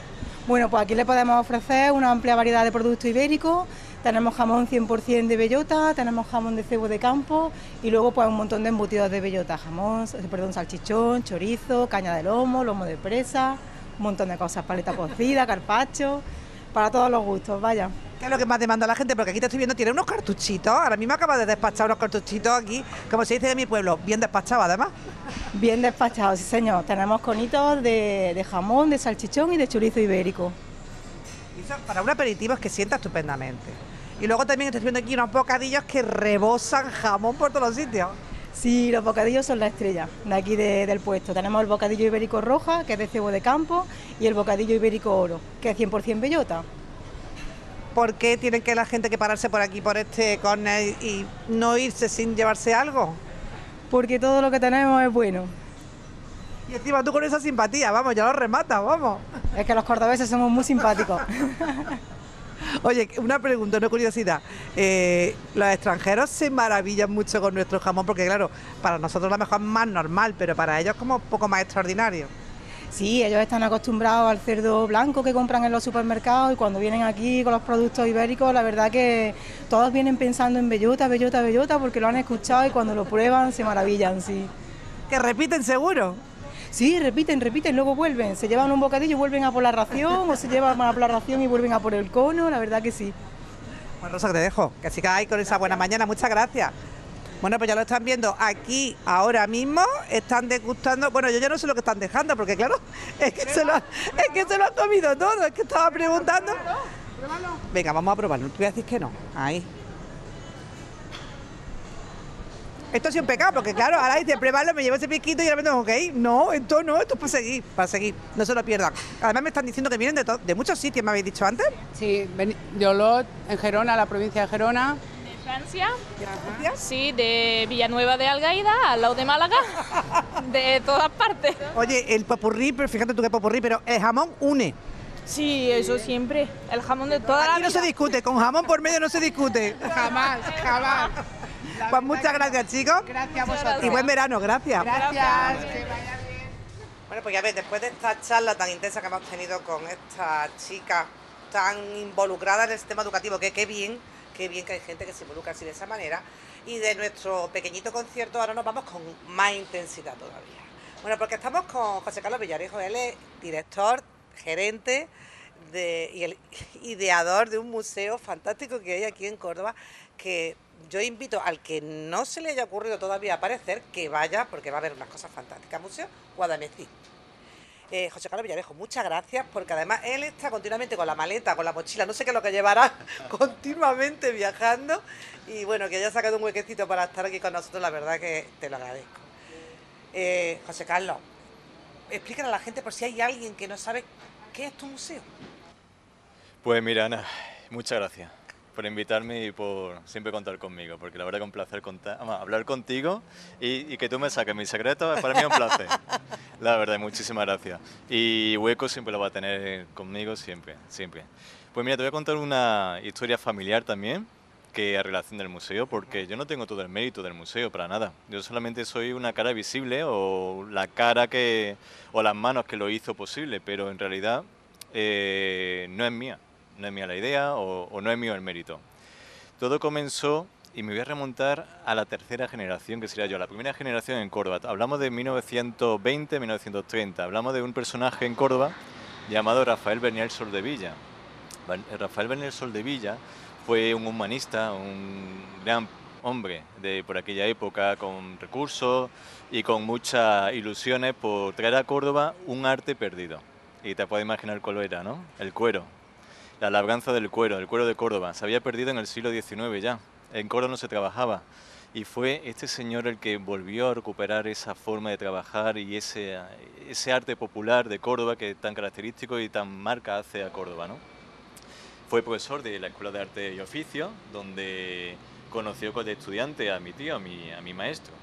Bueno, pues aquí le podemos ofrecer una amplia variedad de productos ibéricos. Tenemos jamón 100% de bellota, tenemos jamón de cebo de campo y luego pues un montón de embutidos de bellota, jamón, perdón, salchichón, chorizo, caña de lomo, lomo de presa, un montón de cosas, paleta cocida, carpacho, para todos los gustos, vaya. ¿Qué es lo que más demanda la gente? Porque aquí te estoy viendo, tiene unos cartuchitos. Ahora mismo acaba de despachar unos cartuchitos aquí, como se dice de mi pueblo, bien despachados además. Bien despachados, sí señor. Tenemos conitos de, jamón, de salchichón y de chorizo ibérico. para un aperitivo es que sienta estupendamente. Y luego también estoy viendo aquí unos bocadillos que rebosan jamón por todos los sitios. Sí, los bocadillos son la estrella de aquí del puesto. Tenemos el bocadillo ibérico roja, que es de cebo de campo, y el bocadillo ibérico oro, que es 100% bellota. ¿Por qué tienen que la gente que pararse por aquí, por este corner y no irse sin llevarse algo? Porque todo lo que tenemos es bueno. Y encima tú con esa simpatía, vamos, ya lo rematas, vamos. Es que los cordobeses somos muy simpáticos. Oye, una pregunta, una curiosidad. Eh, los extranjeros se maravillan mucho con nuestro jamón porque, claro, para nosotros a lo mejor es más normal, pero para ellos es como un poco más extraordinario. Sí, ellos están acostumbrados al cerdo blanco que compran en los supermercados y cuando vienen aquí con los productos ibéricos, la verdad que todos vienen pensando en bellota, bellota, bellota, porque lo han escuchado y cuando lo prueban se maravillan, sí. ¿Que repiten seguro? Sí, repiten, repiten, luego vuelven. Se llevan un bocadillo y vuelven a por la ración, o se llevan a por la ración y vuelven a por el cono, la verdad que sí. Bueno, Rosa, te dejo. Que sigáis con esa buena mañana. Muchas gracias. Bueno, pues ya lo están viendo aquí ahora mismo, están degustando, bueno, yo ya no sé lo que están dejando, porque claro, es que, se lo, es que se lo han comido todo, es que estaba preguntando. Venga, vamos a probarlo, te voy a decir que no, ahí. Esto ha sido un pecado, porque claro, ahora dice, pruébalo, me llevo ese piquito y ahora me tengo que ir. No, esto no, esto es para seguir, para seguir, no se lo pierdan. Además me están diciendo que vienen de, de muchos sitios, ¿me habéis dicho antes? Sí, yo lo en Gerona, la provincia de Gerona, Francia, ¿De Francia? sí, de Villanueva de Algaida, al lado de Málaga, de todas partes. Oye, el popurrí, pero fíjate tú que popurrí, pero el jamón une. Sí, eso siempre, el jamón de toda la Aquí no se vida. discute, con jamón por medio no se discute. Jamás, jamás. Pues muchas gracias, chicos. Gracias a vosotros. Y buen verano, gracias. Gracias. Bueno, pues ya ves, después de esta charla tan intensa que hemos tenido con esta chica tan involucrada en el sistema educativo, que qué bien, qué bien que hay gente que se involucra así de esa manera, y de nuestro pequeñito concierto ahora nos vamos con más intensidad todavía. Bueno, porque estamos con José Carlos Villarejo, él es director, gerente y el ideador de un museo fantástico que hay aquí en Córdoba, que yo invito al que no se le haya ocurrido todavía aparecer, que vaya, porque va a haber unas cosas fantásticas. Museo Guadamecí. Eh, José Carlos Villarejo, muchas gracias, porque además él está continuamente con la maleta, con la mochila, no sé qué es lo que llevará, continuamente viajando. Y bueno, que haya sacado un huequecito para estar aquí con nosotros, la verdad que te lo agradezco. Eh, José Carlos, explícale a la gente por si hay alguien que no sabe qué es tu museo. Pues mira, Ana, muchas gracias por invitarme y por siempre contar conmigo, porque la verdad que es un placer contar, hablar contigo y, y que tú me saques mis secretos, para mí es un placer. La verdad, muchísimas gracias. Y hueco siempre lo va a tener conmigo, siempre, siempre. Pues mira, te voy a contar una historia familiar también, que a relación del museo, porque yo no tengo todo el mérito del museo, para nada. Yo solamente soy una cara visible o la cara que, o las manos que lo hizo posible, pero en realidad eh, no es mía, no es mía la idea o, no es mío el mérito. Todo comenzó, y me voy a remontar a la tercera generación, que sería yo, la primera generación en Córdoba. Hablamos de 1920-1930, hablamos de un personaje en Córdoba llamado Rafael Bernier Soldevilla. Ban- Rafael Bernier Soldevilla fue un humanista, un gran hombre de por aquella época, con recursos y con muchas ilusiones por traer a Córdoba un arte perdido. Y te puedes imaginar cuál era, ¿no? El cuero. La labranza del cuero, el cuero de Córdoba. Se había perdido en el siglo XIX ya. En Córdoba no se trabajaba. Y fue este señor el que volvió a recuperar esa forma de trabajar y ese, ese arte popular de Córdoba que tan característico y tan marca hace a Córdoba, ¿no? Fue profesor de la Escuela de Arte y Oficio, donde conoció de estudiante a mi tío, a mi, a mi maestro.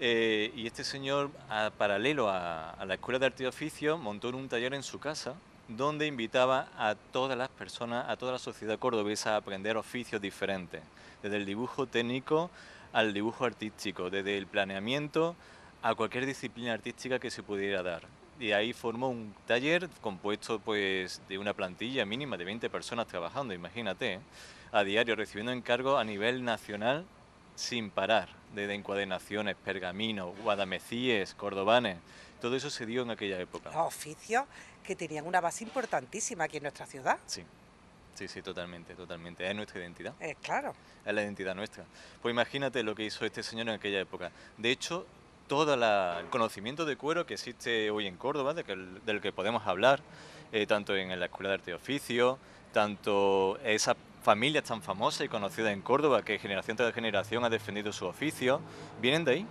Eh, y este señor, a- paralelo a, a la Escuela de Arte y Oficio, montó un taller en su casa donde invitaba a todas las personas, a toda la sociedad cordobesa a aprender oficios diferentes, desde el dibujo técnico al dibujo artístico, desde el planeamiento a cualquier disciplina artística que se pudiera dar. Y ahí formó un taller compuesto pues de una plantilla mínima de 20 personas trabajando, imagínate, ¿eh? a diario recibiendo encargos a nivel nacional sin parar, desde encuadernaciones, pergaminos, guadamecíes, cordobanes, todo eso se dio en aquella época. Que tenían una base importantísima aquí en nuestra ciudad. Sí, sí, sí, totalmente, totalmente. Es nuestra identidad, Eh, claro. es la identidad nuestra. Pues imagínate lo que hizo este señor en aquella época. De hecho, todo la- el conocimiento de cuero que existe hoy en Córdoba, de que el- del que podemos hablar, eh, tanto en la Escuela de Arte y Oficio, tanto esas familias tan famosas y conocidas en Córdoba, que generación tras generación ha defendido su oficio, vienen de ahí.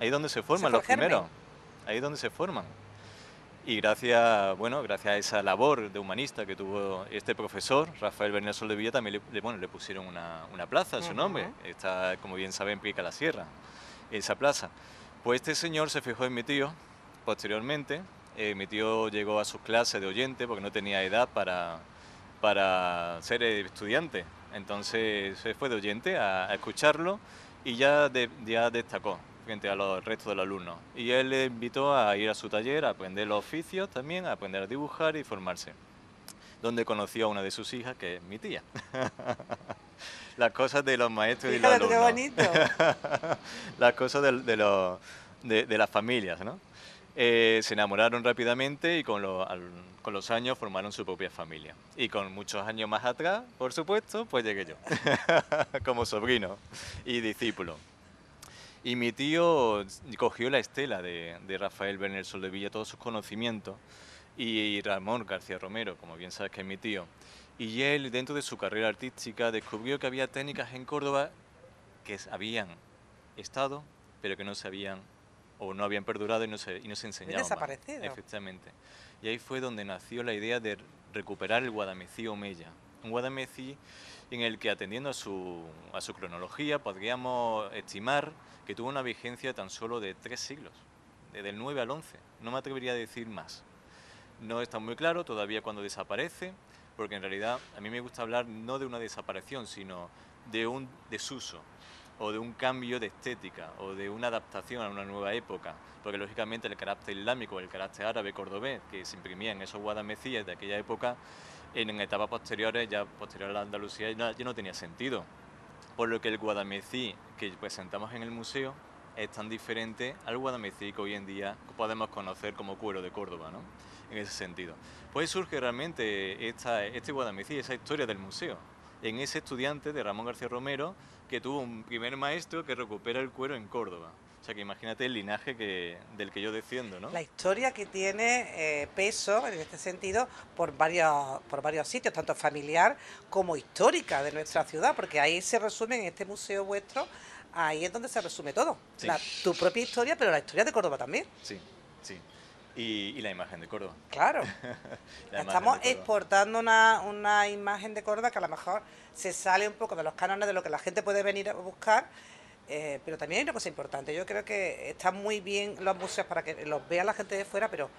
Ahí es donde se forman los primeros. Ahí es donde se forman. Y gracias, bueno, gracias a esa labor de humanista que tuvo este profesor, Rafael Bernal Soldevilla, también le, bueno, le pusieron una, una plaza a su nombre. Está, como bien saben, Pica la Sierra, esa plaza. Pues este señor se fijó en mi tío posteriormente. Eh, mi tío llegó a sus clases de oyente porque no tenía edad para, para ser estudiante. Entonces se fue de oyente a, a escucharlo y ya, de- ya destacó frente a los restos de los alumnos. Y él le invitó a ir a su taller, a aprender los oficios también, a aprender a dibujar y formarse. Donde conoció a una de sus hijas, que es mi tía. Las cosas de los maestros y los Fíjate tú qué alumnos. bonito. las cosas del- de, los- de- de las familias, ¿no? Eh, se enamoraron rápidamente y con, lo- al- con los años formaron su propia familia. Y con muchos años más atrás, por supuesto, pues llegué yo, como sobrino y discípulo. Y mi tío cogió la estela de, de Rafael Berner Soldevilla, todos sus conocimientos, y Ramón García Romero, como bien sabes que es mi tío. Y él, dentro de su carrera artística, descubrió que había técnicas en Córdoba que habían estado, pero que no se habían o no habían perdurado y no se, y no se enseñaban. más. desaparecido. Efectivamente. Y ahí fue donde nació la idea de recuperar el guadamecío Mella. Un Guadalmedí en el que atendiendo a su, a su cronología podríamos estimar que tuvo una vigencia tan solo de tres siglos, desde el 9 al 11, no me atrevería a decir más. No está muy claro todavía cuándo desaparece, porque en realidad a mí me gusta hablar no de una desaparición, sino de un desuso, o de un cambio de estética, o de una adaptación a una nueva época, porque lógicamente el carácter islámico, el carácter árabe cordobés que se imprimía en esos guadamecíes de aquella época, en etapas posteriores, ya posterior a la Andalucía, ya no tenía sentido. Por lo que el guadamecí que presentamos en el museo es tan diferente al guadamecí que hoy en día podemos conocer como cuero de Córdoba, ¿no? En ese sentido. Pues surge realmente esta, este guadamecí, esa historia del museo, en ese estudiante de Ramón García Romero que tuvo un primer maestro que recupera el cuero en Córdoba. O sea que imagínate el linaje que, del que yo defiendo, ¿no? La historia que tiene eh, peso en este sentido por varios, por varios sitios, tanto familiar como histórica de nuestra ciudad, porque ahí se resume en este museo vuestro, ahí es donde se resume todo. tu propia historia, pero la historia de Córdoba también. Sí, sí. Y, la imagen de Córdoba. Claro. Estamos exportando una, una imagen de Córdoba que a lo mejor se sale un poco de los cánones de lo que la gente puede venir a buscar eh, pero también hay una cosa importante, yo creo que están muy bien los museos para que los vea la gente de fuera, pero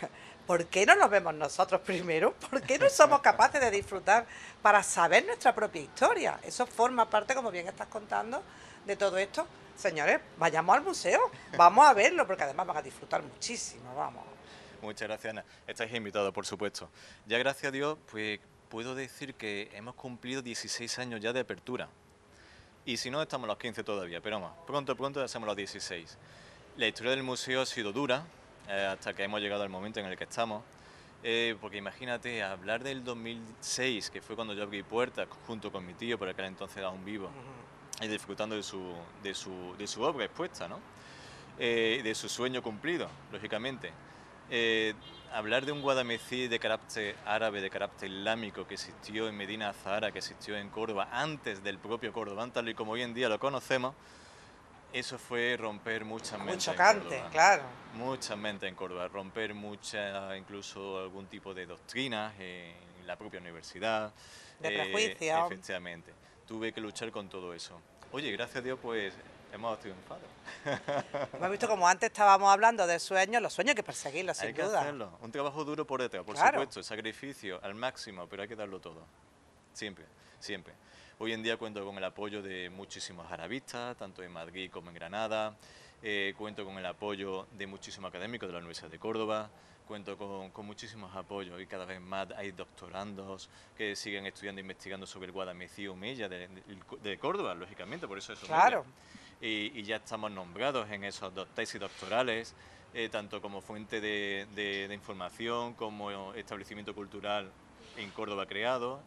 ¿por qué no los vemos nosotros primero? ¿Por qué no somos capaces de disfrutar para saber nuestra propia historia? Eso forma parte, como bien estás contando, de todo esto. Señores, vayamos al museo, vamos a verlo, porque además van a disfrutar muchísimo, vamos. Muchas gracias, Ana. Estáis invitados, por supuesto. Ya gracias a Dios, pues puedo decir que hemos cumplido 16 años ya de apertura. Y si no, estamos los 15 todavía, pero vamos, pronto, pronto hacemos los 16. La historia del museo ha sido dura eh, hasta que hemos llegado al momento en el que estamos. Eh, porque imagínate, hablar del 2006, que fue cuando yo abrí puertas junto con mi tío, por aquel entonces aún vivo, y disfrutando de su, de su, de su obra expuesta, ¿no? Eh, de su sueño cumplido, lógicamente. Hablar de un guadamecí de carácter árabe, de carácter islámico, que existió en Medina Zahara, que existió en Córdoba, antes del propio Córdoba, tal y como hoy en día lo conocemos, eso fue romper muchas mentes. Muy chocante, claro. Muchas mentes en Córdoba, romper mucha, incluso algún tipo de doctrinas en la propia universidad. De eh, prejuicio. Efectivamente. Tuve que luchar con todo eso. Oye, gracias a Dios, pues hemos triunfado. Hemos visto como antes estábamos hablando de sueños, los sueños hay que perseguirlos, sin duda. Hay que hacerlo, un trabajo duro por detrás, por supuesto, sacrificio al máximo, pero hay que darlo todo, siempre, siempre. Hoy en día cuento con el apoyo de muchísimos arabistas, tanto en Madrid como en Granada, eh, cuento con el apoyo de muchísimos académicos de la Universidad de Córdoba, cuento con, muchísimos apoyos y cada vez más hay doctorandos que siguen estudiando e investigando sobre el Guadalmedí Mella de, de, Córdoba, lógicamente, por eso eso. Claro y, ya estamos nombrados en esos dos tesis doctorales, eh, tanto como fuente de, información, como establecimiento cultural en Córdoba creado.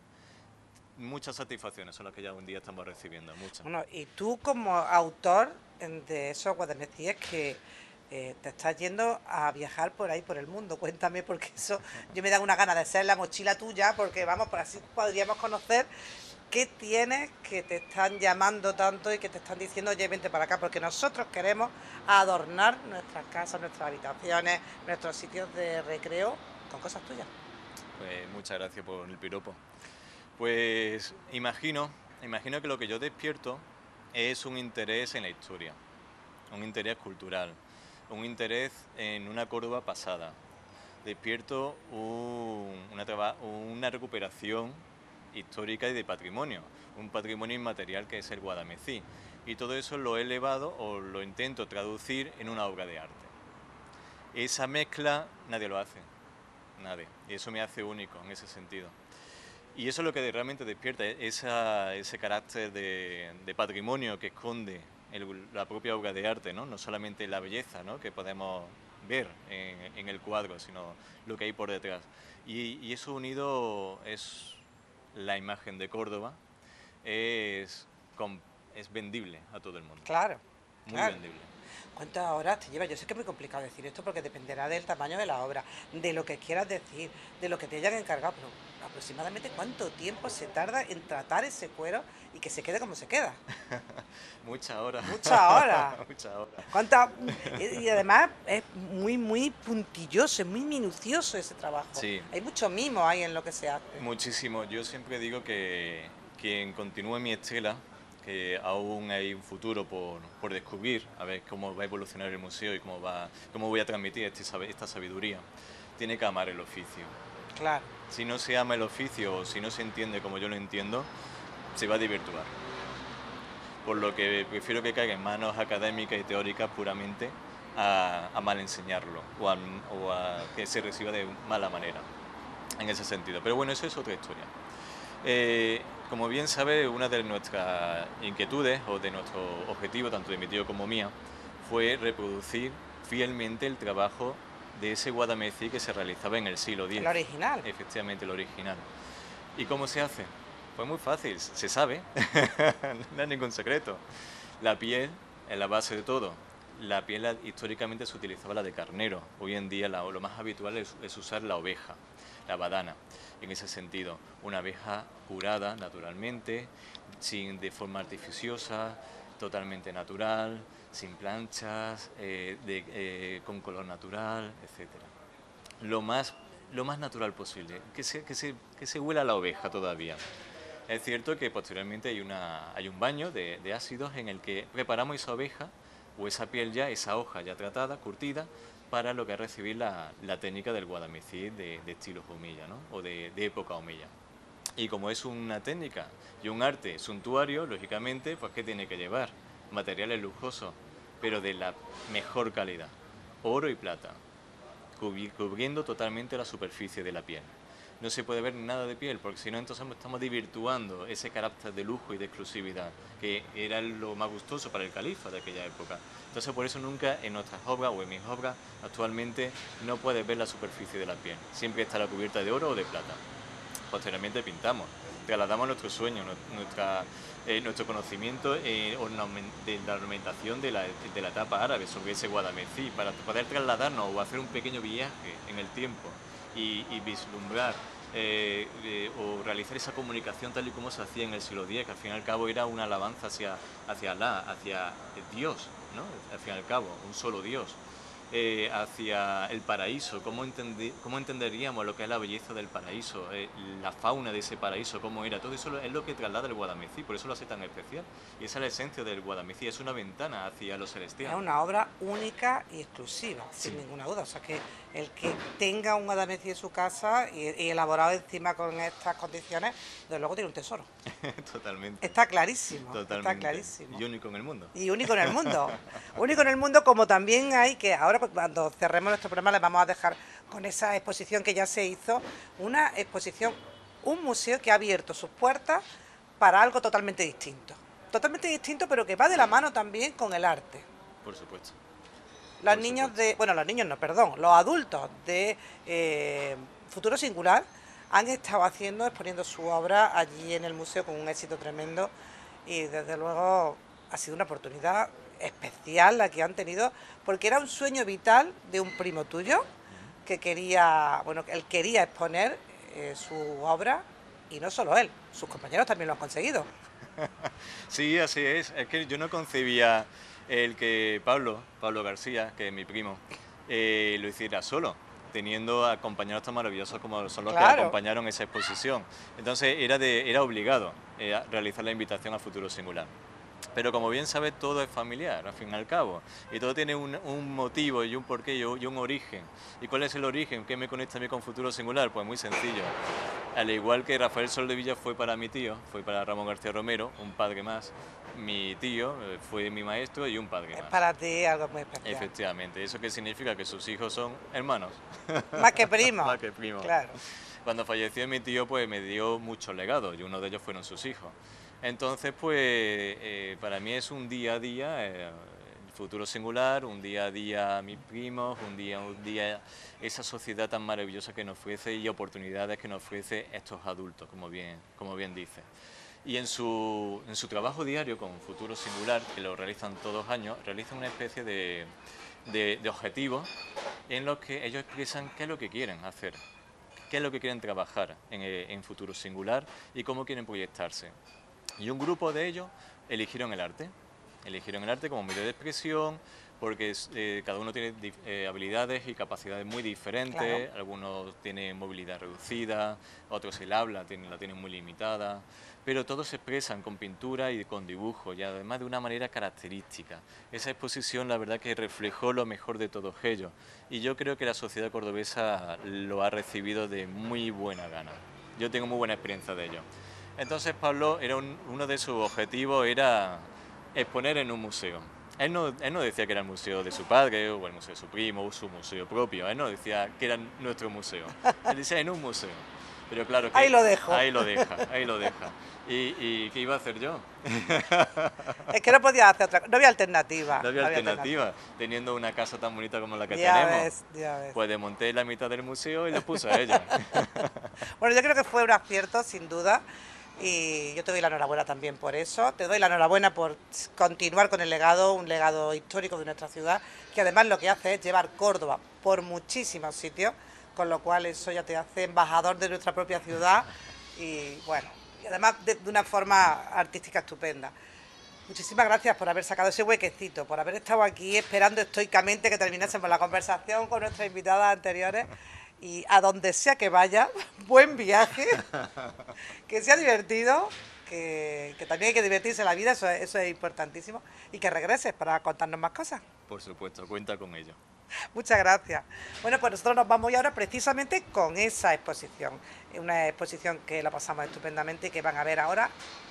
Muchas satisfacciones son las que ya un día estamos recibiendo, muchas. Bueno, y tú como autor de esos guadalmecíes que eh, te estás yendo a viajar por ahí, por el mundo. Cuéntame, porque eso yo me da una gana de ser la mochila tuya, porque vamos, por así podríamos conocer ¿Qué tienes que te están llamando tanto y que te están diciendo, oye, vente para acá? Porque nosotros queremos adornar nuestras casas, nuestras habitaciones, nuestros sitios de recreo con cosas tuyas. Pues muchas gracias por el piropo. Pues imagino, imagino que lo que yo despierto es un interés en la historia, un interés cultural, un interés en una Córdoba pasada. Despierto una, una recuperación histórica y de patrimonio, un patrimonio inmaterial que es el Guadamecí. Y todo eso lo he elevado o lo intento traducir en una obra de arte. Esa mezcla nadie lo hace, nadie. Y eso me hace único en ese sentido. Y eso es lo que realmente despierta, esa, ese carácter de, patrimonio que esconde la propia obra de arte, ¿no? no solamente la belleza ¿no? que podemos ver en, el cuadro, sino lo que hay por detrás. Y, y eso unido es la imagen de Córdoba es, es vendible a todo el mundo. Claro. Muy vendible. ¿Cuántas horas te lleva? Yo sé que es muy complicado decir esto porque dependerá del tamaño de la obra, de lo que quieras decir, de lo que te hayan encargado, pero aproximadamente cuánto tiempo se tarda en tratar ese cuero y que se quede como se queda. Muchas horas. Muchas horas. Muchas horas. ¿Cuánta- y y además es muy, muy puntilloso, es muy minucioso ese trabajo. Sí. Hay mucho mimo ahí en lo que se hace. Muchísimo. Yo siempre digo que quien continúe mi estela, que aún hay un futuro por, por descubrir, a ver cómo va a evolucionar el museo y cómo, va, cómo voy a transmitir este esta sabiduría, tiene que amar el oficio. Claro. Si no se ama el oficio o si no se entiende como yo lo entiendo, se va a desvirtuar. Por lo que prefiero que caiga en manos académicas y teóricas puramente a, a mal enseñarlo o a, que se reciba de mala manera, en ese sentido. Pero bueno, eso es otra historia. Eh, como bien sabe, una de nuestras inquietudes o de nuestro objetivo, tanto de mi tío como mía, fue reproducir fielmente el trabajo de ese guadamecí que se realizaba en el siglo X. El original. Efectivamente, el original. ¿Y cómo se hace? Pues muy fácil, se sabe, no hay ningún secreto. La piel es la base de todo. La piel históricamente se utilizaba la de carnero. Hoy en día la- lo más habitual es, es usar la oveja, la badana. En ese sentido, una abeja curada naturalmente, sin de forma artificiosa, totalmente natural, sin planchas, eh, eh, con color natural, etcétera lo más, lo más natural posible, que se, que, se, que se huela la oveja todavía. Es cierto que posteriormente hay, una, hay un baño de, ácidos en el que preparamos esa oveja o esa piel ya, esa hoja ya tratada, curtida, para lo que es recibir la, la técnica del guadamecid de, de estilo humilla, ¿no? o de, de época humilla. Y como es una técnica y un arte suntuario, lógicamente, pues ¿qué tiene que llevar? Materiales lujosos, pero de la mejor calidad. Oro y plata, cubri- cubriendo totalmente la superficie de la piel. No se puede ver nada de piel, porque si no, entonces estamos desvirtuando ese carácter de lujo y de exclusividad, que era lo más gustoso para el califa de aquella época. Entonces, por eso nunca en nuestras obras o en mis obras actualmente no puedes ver la superficie de la piel. Siempre estará cubierta de oro o de plata. Posteriormente pintamos, trasladamos nuestro sueño, nu- nuestra, eh, nuestro conocimiento eh, de la ornamentación de la, de etapa árabe sobre ese guadamecí, para poder trasladarnos o hacer un pequeño viaje en el tiempo y, vislumbrar eh, o realizar esa comunicación tal y como se hacía en el siglo X, que al fin y al cabo era una alabanza hacia, hacia Alá, hacia Dios, ¿no? al fin y al cabo, un solo Dios eh, hacia el paraíso, cómo, entendi- cómo entenderíamos lo que es la belleza del paraíso, eh, la fauna de ese paraíso, cómo era, todo eso es lo que traslada el Guadamecí, por eso lo hace tan especial. Y esa es la esencia del Guadamecí, es una ventana hacia lo Es celestial. una obra única y exclusiva, sin ninguna duda. O sea que el que tenga un Guadamecí en su casa y, y elaborado encima con estas condiciones, desde luego tiene un tesoro. Totalmente. Está clarísimo. Totalmente. Está clarísimo. Y único en el mundo. Y único en el mundo. único en el mundo, como también hay que ahora pues, cuando cerremos nuestro programa les vamos a dejar con esa exposición que ya se hizo, una exposición, un museo que ha abierto sus puertas para algo totalmente distinto. Totalmente distinto, pero que va de la mano también con el arte. Por supuesto. Los Por niños supuesto. de, bueno, los niños no, perdón, los adultos de eh, Futuro Singular han estado haciendo, exponiendo su obra allí en el museo con un éxito tremendo y desde luego ha sido una oportunidad especial la que han tenido porque era un sueño vital de un primo tuyo que quería, bueno, él quería exponer eh, su obra y no solo él, sus compañeros también lo han conseguido. Sí, así es. Es que yo no concebía el que Pablo, Pablo García, que es mi primo, eh, lo hiciera solo, teniendo a compañeros tan maravillosos como son los que Claro. acompañaron esa exposición. Entonces era, de, era obligado eh, a realizar la invitación a Futuro Singular. Pero como bien sabes, todo es familiar, al fin y al cabo. Y todo tiene un, un motivo y un porqué y un origen. ¿Y cuál es el origen? ¿Qué me conecta a mí con Futuro Singular? Pues muy sencillo. Al igual que Rafael Soldevilla fue para mi tío, fue para Ramón García Romero, un padre más. Mi tío eh, fue mi maestro y un padre Es más. para ti algo muy especial. Efectivamente. ¿Eso qué significa? Que sus hijos son hermanos. Más que primo. Más que primos. Claro. Cuando falleció mi tío, pues me dio muchos legados y uno de ellos fueron sus hijos. Entonces, pues eh, para mí es un día a día, eh, futuro singular, un día a día mis primos, un día un día esa sociedad tan maravillosa que nos ofrece y oportunidades que nos ofrece estos adultos, como bien, como bien dice. Y en su, en su trabajo diario con Futuro Singular, que lo realizan todos los años, realizan una especie de, de, de objetivos en los que ellos expresan qué es lo que quieren hacer, qué es lo que quieren trabajar en, eh, en Futuro Singular y cómo quieren proyectarse. Y un grupo de ellos eligieron el arte, eligieron el arte como medio de expresión, porque eh, cada uno tiene eh, habilidades y capacidades muy diferentes, Claro. algunos tienen movilidad reducida, otros el habla tienen, la tienen muy limitada, pero todos se expresan con pintura y con dibujo y además de una manera característica. Esa exposición la verdad que reflejó lo mejor de todos ellos y yo creo que la sociedad cordobesa lo ha recibido de muy buena gana. Yo tengo muy buena experiencia de ello. Entonces Pablo, era un- uno de sus objetivos era exponer en un museo. Él no, él no decía que era el museo de su padre o el museo de su primo o su museo propio. Él no decía que era nuestro museo. Él decía en un museo. Pero claro que Ahí lo dejo. Ahí lo deja, ahí lo deja. ¿Y, y qué iba a hacer yo? Es que no podía hacer otra cosa, no había alternativa. No había alternativa, teniendo una casa tan bonita como la que Ya tenemos. ves, ya ves. Pues desmonté la mitad del museo y lo puse a ella. Bueno, yo creo que fue un acierto, sin duda, y yo te doy la enhorabuena también por eso. Te doy la enhorabuena por continuar con el legado, un legado histórico de nuestra ciudad, que además lo que hace es llevar Córdoba por muchísimos sitios, con lo cual eso ya te hace embajador de nuestra propia ciudad y bueno, y además de, de una forma artística estupenda. Muchísimas gracias por haber sacado ese huequecito, por haber estado aquí esperando estoicamente que terminásemos la conversación con nuestras invitadas anteriores. Y a donde sea que vaya, buen viaje, que sea divertido, que, que también hay que divertirse en la vida, eso es, eso es importantísimo. Y que regreses para contarnos más cosas. Por supuesto, cuenta con ello. Muchas gracias. Bueno, pues nosotros nos vamos ahora precisamente con esa exposición. Una exposición que la pasamos estupendamente y que van a ver ahora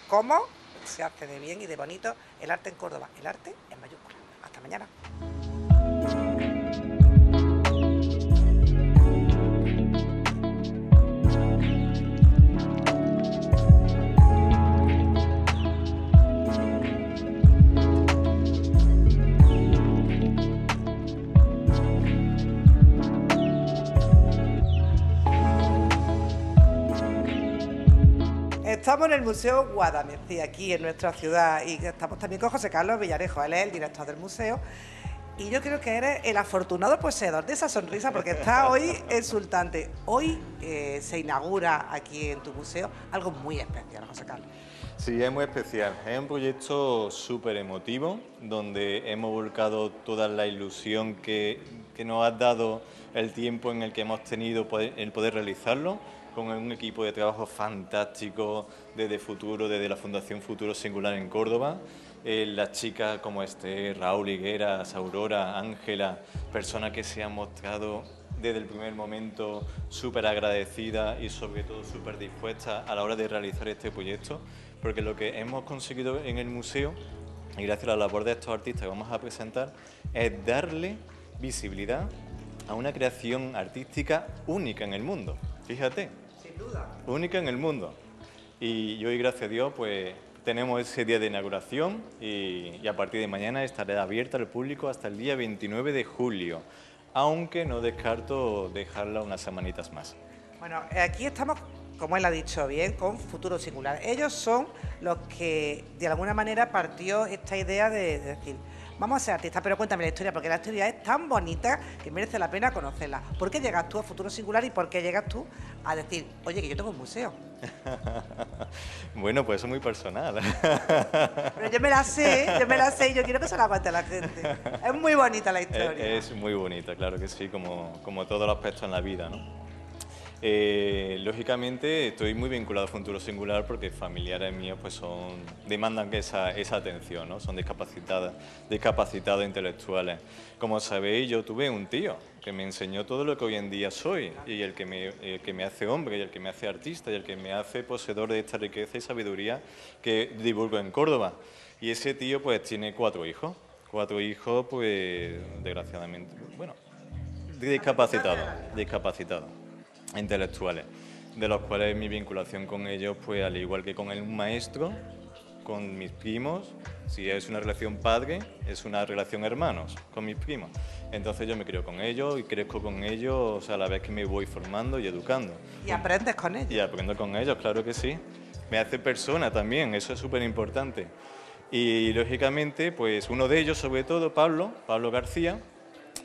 cómo se hace de bien y de bonito el arte en Córdoba. El arte en mayúscula. Hasta mañana. Estamos en el Museo Guadalmedí, aquí en nuestra ciudad, y estamos también con José Carlos Villarejo, él es el director del museo. Y yo creo que eres el afortunado poseedor de esa sonrisa porque está hoy exultante. Hoy eh, se inaugura aquí en tu museo algo muy especial, José Carlos. Sí, es muy especial. Es un proyecto súper emotivo, donde hemos volcado toda la ilusión que, que nos ha dado el tiempo en el que hemos tenido poder- el poder realizarlo, con un equipo de trabajo fantástico desde Futuro, desde la Fundación Futuro Singular en Córdoba. Eh, las chicas como este, Raúl Higueras, Aurora, Ángela, personas que se han mostrado desde el primer momento súper agradecida y sobre todo súper dispuesta a la hora de realizar este proyecto, porque lo que hemos conseguido en el museo, y gracias a la labor de estos artistas que vamos a presentar, es darle visibilidad a una creación artística única en el mundo. Fíjate, Sin duda. única en el mundo. Y hoy, gracias a Dios, pues tenemos ese día de inauguración y, y a partir de mañana estará abierta al público hasta el día 29 de julio, aunque no descarto dejarla unas semanitas más. Bueno, aquí estamos, como él ha dicho bien, con Futuro Singular. Ellos son los que, de alguna manera, partió esta idea de, de decir, vamos a ser artistas, pero cuéntame la historia, porque la historia es tan bonita que merece la pena conocerla. ¿Por qué llegas tú a Futuro Singular y por qué llegas tú a decir, oye, que yo tengo un museo? bueno, pues eso es muy personal. Pero yo me la sé, yo me la sé y yo quiero que se la cuente la gente. Es muy bonita la historia. Es, es muy bonita, claro que sí, como, como todos los aspectos en la vida, ¿no? Eh, lógicamente estoy muy vinculado a Futuro Singular porque familiares míos pues son, demandan esa, esa atención, ¿no? son discapacitadas, discapacitados intelectuales. Como sabéis, yo tuve un tío que me enseñó todo lo que hoy en día soy y el que me, el que me hace hombre y el que me hace artista y el que me hace poseedor de esta riqueza y sabiduría que divulgo en Córdoba. Y ese tío pues tiene cuatro hijos, cuatro hijos pues desgraciadamente, bueno, discapacitados, discapacitados intelectuales, de los cuales mi vinculación con ellos, pues al igual que con el maestro, con mis primos, si es una relación padre, es una relación hermanos, con mis primos. Entonces yo me creo con ellos y crezco con ellos, a la vez que me voy formando y educando. Y aprendes con ellos. Y aprendo con ellos, claro que sí. me hace persona también, eso es súper importante. Y lógicamente, pues uno de ellos, sobre todo Pablo, Pablo García,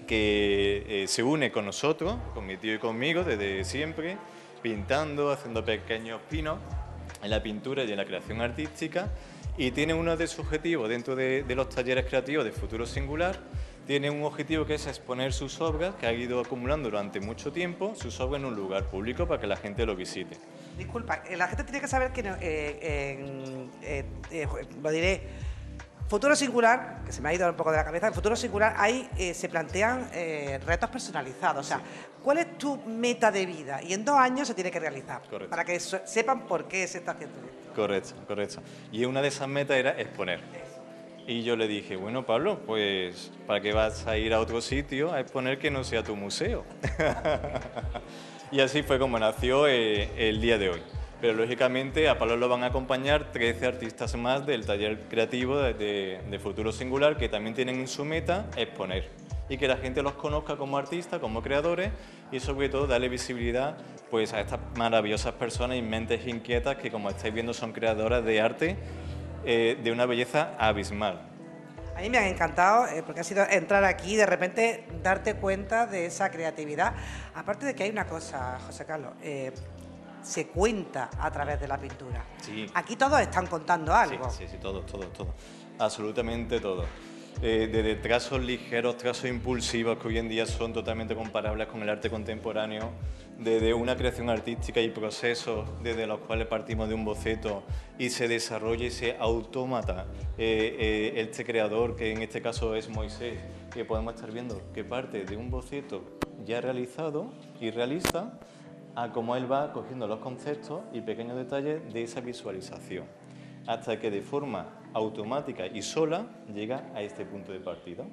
que eh, se une con nosotros, con mi tío y conmigo desde siempre, pintando, haciendo pequeños pinos en la pintura y en la creación artística, y tiene uno de sus objetivos dentro de, los talleres creativos de Futuro Singular, tiene un objetivo que es exponer sus obras, que ha ido acumulando durante mucho tiempo, sus obras en un lugar público para que la gente lo visite. Disculpa, eh, la gente tiene que saber que, eh, lo diré, Futuro Singular, que se me ha ido un poco de la cabeza, en Futuro Singular ahí eh, se plantean eh, retos personalizados. O sea, ¿cuál es tu meta de vida? Y en dos años se tiene que realizar. Correcto. Para que so- sepan por qué se está haciendo esto. Correcto, correcto. Y una de esas metas era exponer. Y yo le dije, bueno, Pablo, pues, ¿para qué vas a ir a otro sitio a exponer que no sea tu museo? y así fue como nació eh, el día de hoy. Pero lógicamente a Pablo lo van a acompañar 13 artistas más del taller creativo de, Futuro Singular que también tienen en su meta exponer y que la gente los conozca como artistas, como creadores y sobre todo darle visibilidad pues, a estas maravillosas personas y mentes inquietas que como estáis viendo son creadoras de arte eh, de una belleza abismal. A mí me ha encantado eh, porque ha sido entrar aquí y de repente darte cuenta de esa creatividad. Aparte de que hay una cosa, José Carlos, eh, se cuenta a través de la pintura. Sí. Aquí todos están contando algo. Sí, sí, sí, todo, todo, todo. Absolutamente todo. Eh, desde trazos ligeros, trazos impulsivos que hoy en día son totalmente comparables con el arte contemporáneo, desde una creación artística y procesos desde los cuales partimos de un boceto y se desarrolla y se autómata eh, eh, este creador, que en este caso es Moisés, que podemos estar viendo que parte de un boceto ya realizado y realista a cómo él va cogiendo los conceptos y pequeños detalles de esa visualización, hasta que de forma automática y sola llega a este punto de partida.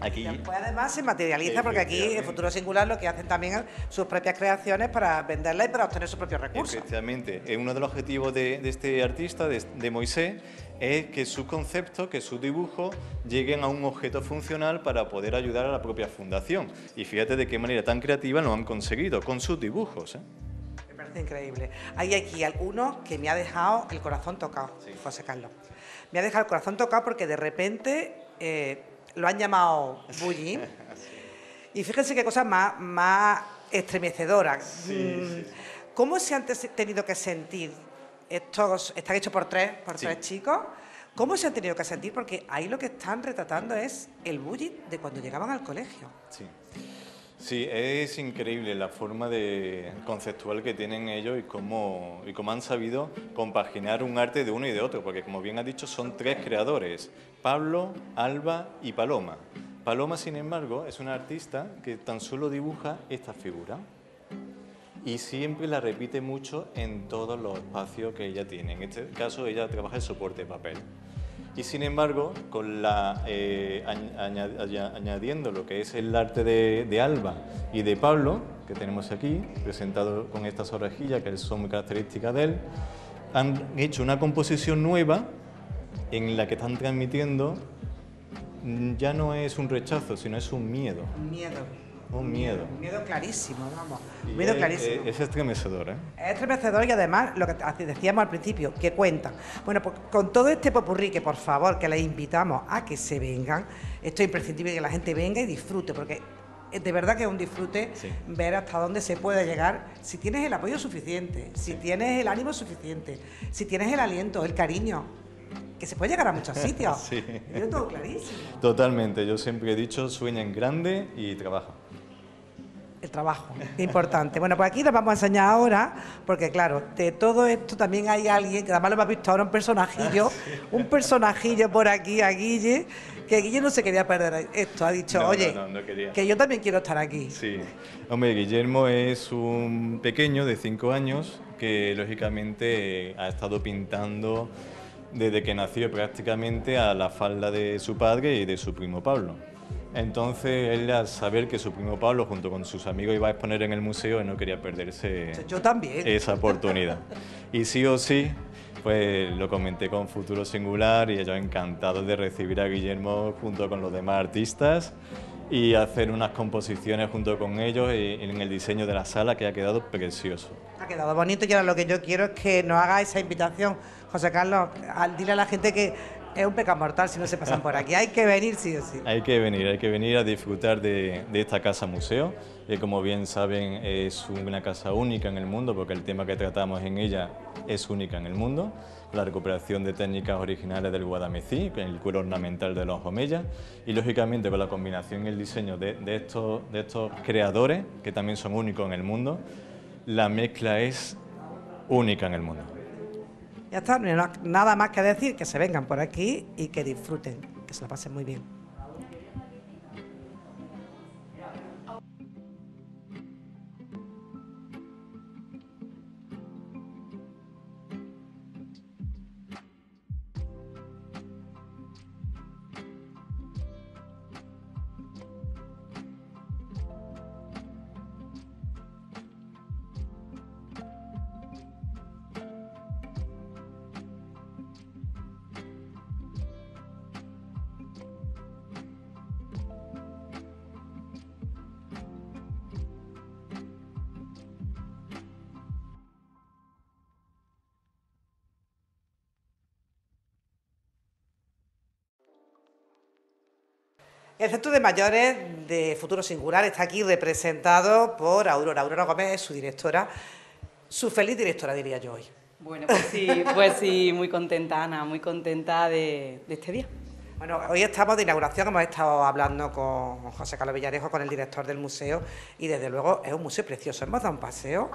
Aquí, Después además se materializa porque aquí en. Futuro Singular lo que hacen también sus propias creaciones para venderlas y para obtener sus propios recursos. efectivamente, eh, uno de los objetivos de, de este artista, de, de Moisés, es que sus conceptos, que sus dibujos lleguen a un objeto funcional para poder ayudar a la propia fundación. Y fíjate de qué manera tan creativa lo han conseguido, con sus dibujos. ¿eh? Me parece increíble. Hay aquí alguno que me ha dejado el corazón tocado, José Carlos. Me ha dejado el corazón tocado porque de repente eh, lo han llamado bullying. Y fíjense qué cosa más, más estremecedora. Mm, ¿Cómo se han te- tenido que sentir estos, están hechos por tres, por tres chicos? ¿Cómo se han tenido que sentir? Porque ahí lo que están retratando es el bullying de cuando llegaban al colegio. Sí. Sí, es increíble la forma de, conceptual que tienen ellos y cómo, y cómo han sabido compaginar un arte de uno y de otro, porque como bien has dicho son tres creadores, Pablo, Alba y Paloma. Paloma, sin embargo, es una artista que tan solo dibuja esta figura y siempre la repite mucho en todos los espacios que ella tiene. En este caso, ella trabaja el soporte de papel. Y sin embargo, con la, eh, añ- aña- aña- añadiendo lo que es el arte de, Alba y de Pablo, que tenemos aquí, presentado con estas orejillas que son muy características de él, han hecho una composición nueva en la que están transmitiendo ya no es un rechazo, sino es un miedo. Miedo. Un miedo. Un miedo clarísimo, vamos. Un miedo es- clarísimo. Es, es estremecedor, ¿eh? Es estremecedor y además, lo que decíamos al principio, que cuentan. Bueno, pues con todo este popurrí, que por favor, que les invitamos a que se vengan, esto es imprescindible que la gente venga y disfrute, porque es de verdad que es un disfrute Sí. ver hasta dónde se puede llegar, si tienes el apoyo suficiente, si tienes el ánimo suficiente, si tienes el aliento, el cariño, que se puede llegar a muchos sitios. Sí. Tiene todo clarísimo. Totalmente, yo siempre he dicho, sueña en grande y trabaja. El trabajo, qué importante. Bueno, pues aquí les vamos a enseñar ahora, porque claro, de todo esto también hay alguien, que además lo hemos visto ahora, un personajillo, un personajillo por aquí, a Guille, que Guille no se quería perder esto, ha dicho, No, oye, no, no quería. que yo también quiero estar aquí. Sí. Hombre, Guillermo es un pequeño de 5 años que lógicamente ha estado pintando desde que nació prácticamente a la falda de su padre y de su primo Pablo. Entonces él al saber que su primo Pablo junto con sus amigos iba a exponer en el museo, él no quería perderse Yo también. esa oportunidad. Y sí o sí, pues lo comenté con Futuro Singular y ellos encantados de recibir a Guillermo junto con los demás artistas y hacer unas composiciones junto con ellos en el diseño de la sala que ha quedado precioso. Ha quedado bonito y ahora lo que yo quiero es que nos haga esa invitación. José Carlos, dile a la gente que es un pecado mortal si no se pasan por aquí. Hay que venir sí o sí. Hay que venir, hay que venir a disfrutar de, esta casa museo, que como bien saben es una casa única en el mundo porque el tema que tratamos en ella es única en el mundo. La recuperación de técnicas originales del guadamecí, el cuero ornamental de los omeyas y lógicamente con la combinación y el diseño de, estos, de estos creadores, que también son únicos en el mundo, la mezcla es única en el mundo. Ya está, nada más que decir, que se vengan por aquí y que disfruten, que se la pasen muy bien. El Centro de Mayores de Futuro Singular está aquí representado por Aurora. Aurora Gómez es su directora, su feliz directora, diría yo hoy. Bueno, pues sí, pues sí, muy contenta, Ana, muy contenta de, este día. Bueno, hoy estamos de inauguración, hemos estado hablando con José Carlos Villarejo, con el director del museo, y desde luego es un museo precioso. Hemos dado un paseo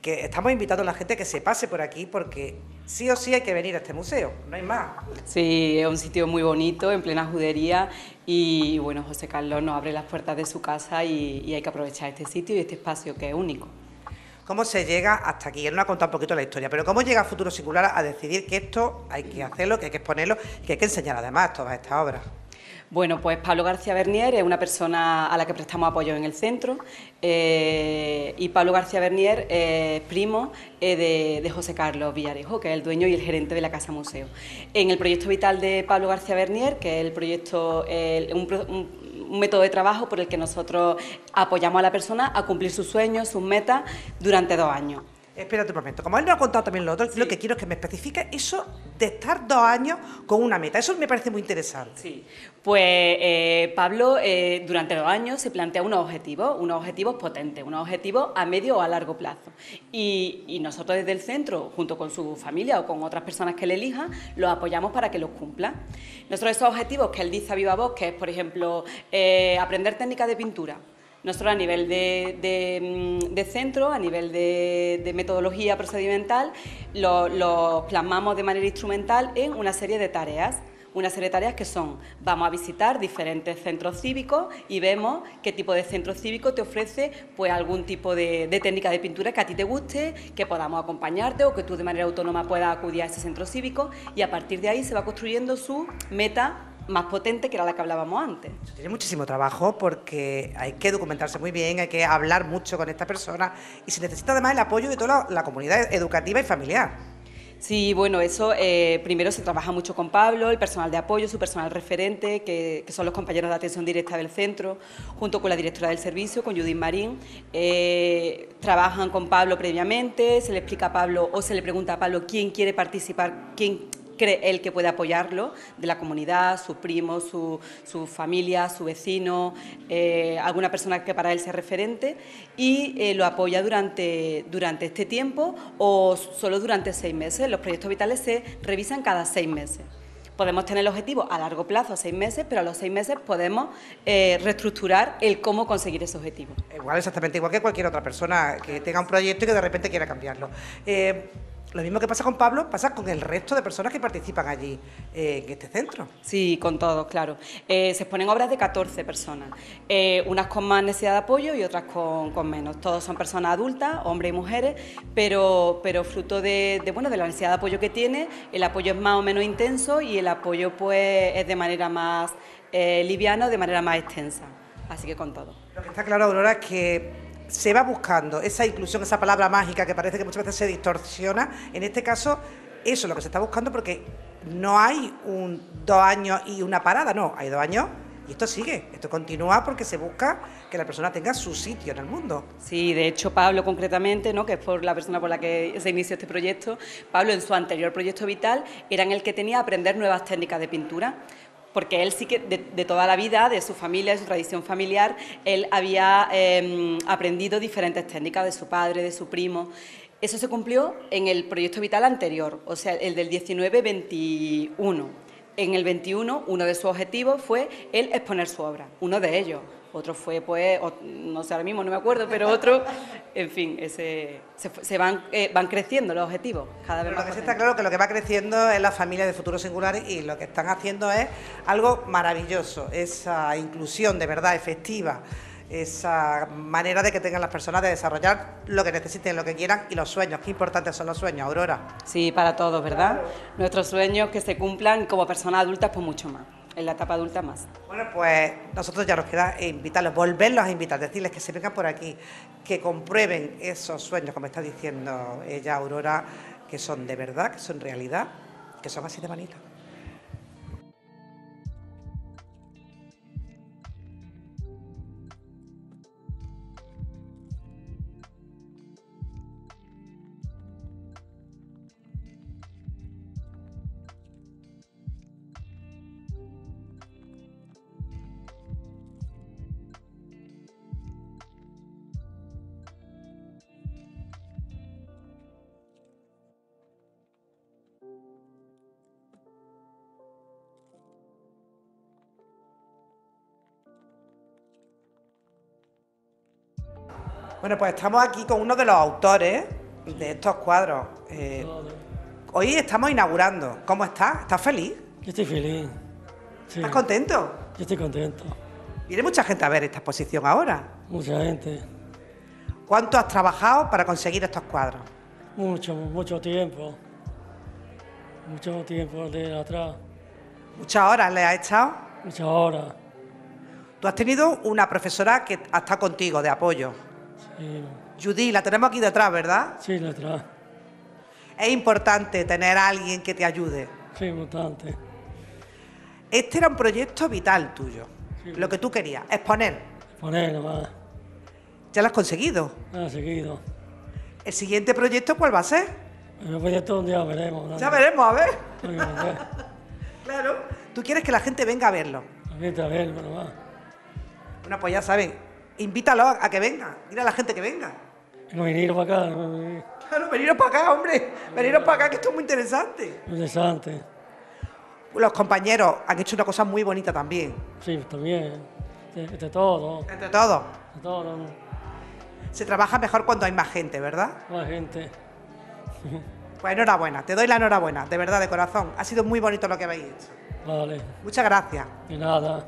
que estamos invitando a la gente que se pase por aquí porque sí o sí hay que venir a este museo, no hay más. Sí, es un sitio muy bonito, en plena judería y bueno, José Carlos nos abre las puertas de su casa y, hay que aprovechar este sitio y este espacio que es único. ¿Cómo se llega hasta aquí? Él nos ha contado un poquito la historia, pero ¿cómo llega Futuro Singular a decidir que esto hay que hacerlo, que hay que exponerlo que hay que enseñar además todas estas obras? Bueno, pues Pablo García Bernier es una persona a la que prestamos apoyo en el centro eh, y Pablo García Bernier es primo eh, de, José Carlos Villarejo, que es el dueño y el gerente de la Casa Museo. En el proyecto vital de Pablo García Bernier, que es el proyecto, un método de trabajo por el que nosotros apoyamos a la persona a cumplir sus sueños, sus metas durante dos años. Espérate un momento. Como él nos ha contado también lo otro, lo que quiero es que me especifique eso de estar dos años con una meta. Eso me parece muy interesante. Sí. Pues eh, Pablo eh, durante dos años se plantea unos objetivos, unos objetivos potentes, unos objetivos a medio o a largo plazo. Y, nosotros desde el centro, junto con su familia o con otras personas que le elijan, los apoyamos para que los cumplan. Nosotros esos objetivos que él dice a viva voz, que es, por ejemplo, eh, aprender técnicas de pintura, nosotros a nivel mm, de, centro, a nivel de, metodología procedimental, lo, plasmamos de manera instrumental en una serie de tareas. Una serie de tareas que son, vamos a visitar diferentes centros cívicos y vemos qué tipo de centro cívico te ofrece pues algún tipo de, de, técnica de pintura que a ti te guste, que podamos acompañarte o que tú de manera autónoma puedas acudir a ese centro cívico y a partir de ahí se va construyendo su meta más potente que era la que hablábamos antes. Tiene muchísimo trabajo porque hay que documentarse muy bien, hay que hablar mucho con esta persona y se necesita además el apoyo de toda la, comunidad educativa y familiar. Sí, bueno, eso eh, primero se trabaja mucho con Pablo, el personal de apoyo, su personal referente, que, son los compañeros de atención directa del centro, junto con la directora del servicio, con Judith Marín. Eh, trabajan con Pablo previamente, se le explica a Pablo o se le pregunta a Pablo quién quiere participar, quién él que puede apoyarlo, de la comunidad, sus primos, su, su familia, su vecino, eh, alguna persona que para él sea referente, y eh, lo apoya durante, durante este tiempo o solo durante seis meses. Los proyectos vitales se revisan cada seis meses. Podemos tener el objetivo a largo plazo, seis meses, pero a los seis meses podemos eh, reestructurar el cómo conseguir ese objetivo. Igual, exactamente, igual que cualquier otra persona que tenga un proyecto y que de repente quiera cambiarlo. Lo mismo que pasa con Pablo, pasa con el resto de personas que participan allí eh, en este centro. Sí, con todos, claro. Eh, se exponen obras de 14 personas, eh, unas con más necesidad de apoyo y otras con, menos. Todos son personas adultas, hombres y mujeres, pero, pero fruto de, bueno, de la necesidad de apoyo que tiene, el apoyo es más o menos intenso y el apoyo pues es de manera más liviana o de manera más extensa. Así que con todo. Lo que está claro, Aurora, es que se va buscando esa inclusión, esa palabra mágica que parece que muchas veces se distorsiona. En este caso, eso es lo que se está buscando porque no hay un dos años y una parada, no, hay dos años Y esto sigue, esto continúa porque se busca que la persona tenga su sitio en el mundo. Sí, de hecho Pablo concretamente, ¿no? que es por la persona por la que se inició este proyecto, Pablo en su anterior proyecto vital era en el que tenía aprender nuevas técnicas de pintura porque él sí que de, toda la vida, de su familia, de su tradición familiar, él había em, aprendido diferentes técnicas de su padre, de su primo. Eso se cumplió en el proyecto vital anterior, o sea, el del 19-21. En el 21, uno de sus objetivos fue exponer su obra, uno de ellos. Otro fue, pues, no sé ahora mismo, no me acuerdo, pero otro, en fin, ese, se, van, eh, van creciendo los objetivos cada vez pero más. Lo que sí está claro que lo que va creciendo es la familia de futuros singulares y lo que están haciendo es algo maravilloso, esa inclusión de verdad efectiva esa manera de que tengan las personas de desarrollar lo que necesiten, lo que quieran y los sueños. Qué importantes son los sueños, Aurora. Sí, para todos, ¿verdad? Nuestros sueños que se cumplan como personas adultas, pues mucho más. En la etapa adulta más. Bueno, pues nosotros ya nos queda invitarlos, volverlos a invitar, decirles que se vengan por aquí, que comprueben esos sueños, como está diciendo ella, Aurora, que son de verdad, que son realidad, que son así de bonitos. Bueno, pues estamos aquí con uno de los autores de estos cuadros. Eh, hoy estamos inaugurando. ¿Cómo estás? ¿Estás feliz? Yo estoy feliz. ¿Estás contento? Yo estoy contento. ¿Viene mucha gente a ver esta exposición ahora? Mucha gente. ¿Cuánto has trabajado para conseguir estos cuadros? Mucho, mucho tiempo. Mucho tiempo de atrás. ¿Muchas horas le has echado? Muchas horas. Tú has tenido una profesora que está contigo de apoyo. Judy, la tenemos aquí detrás, ¿verdad? Sí, detrás. Es importante tener a alguien que te ayude. Sí, importante. Este era un proyecto vital tuyo. Lo que tú querías, exponer. Exponer nomás. ¿Ya lo has conseguido? Ah, seguido. ¿El siguiente proyecto cuál va a ser? El proyecto un día veremos. Ya veremos, a ver. claro. Tú quieres que la gente venga a verlo. La gente a verlo nomás. Bueno, pues ya saben, invítalo a que venga. Dile a la gente que venga. No venir para acá. Claro, veniros para acá, hombre. Veniros para acá, que esto es muy interesante. Interesante. Los compañeros han hecho una cosa muy bonita también. Sí, también. Entre, todos. Entre todos. Entre todos. Se trabaja mejor cuando hay más gente, ¿verdad? Más gente. Pues enhorabuena, te doy la enhorabuena, de verdad, de corazón. Ha sido muy bonito lo que habéis hecho. Vale. Muchas gracias. De nada.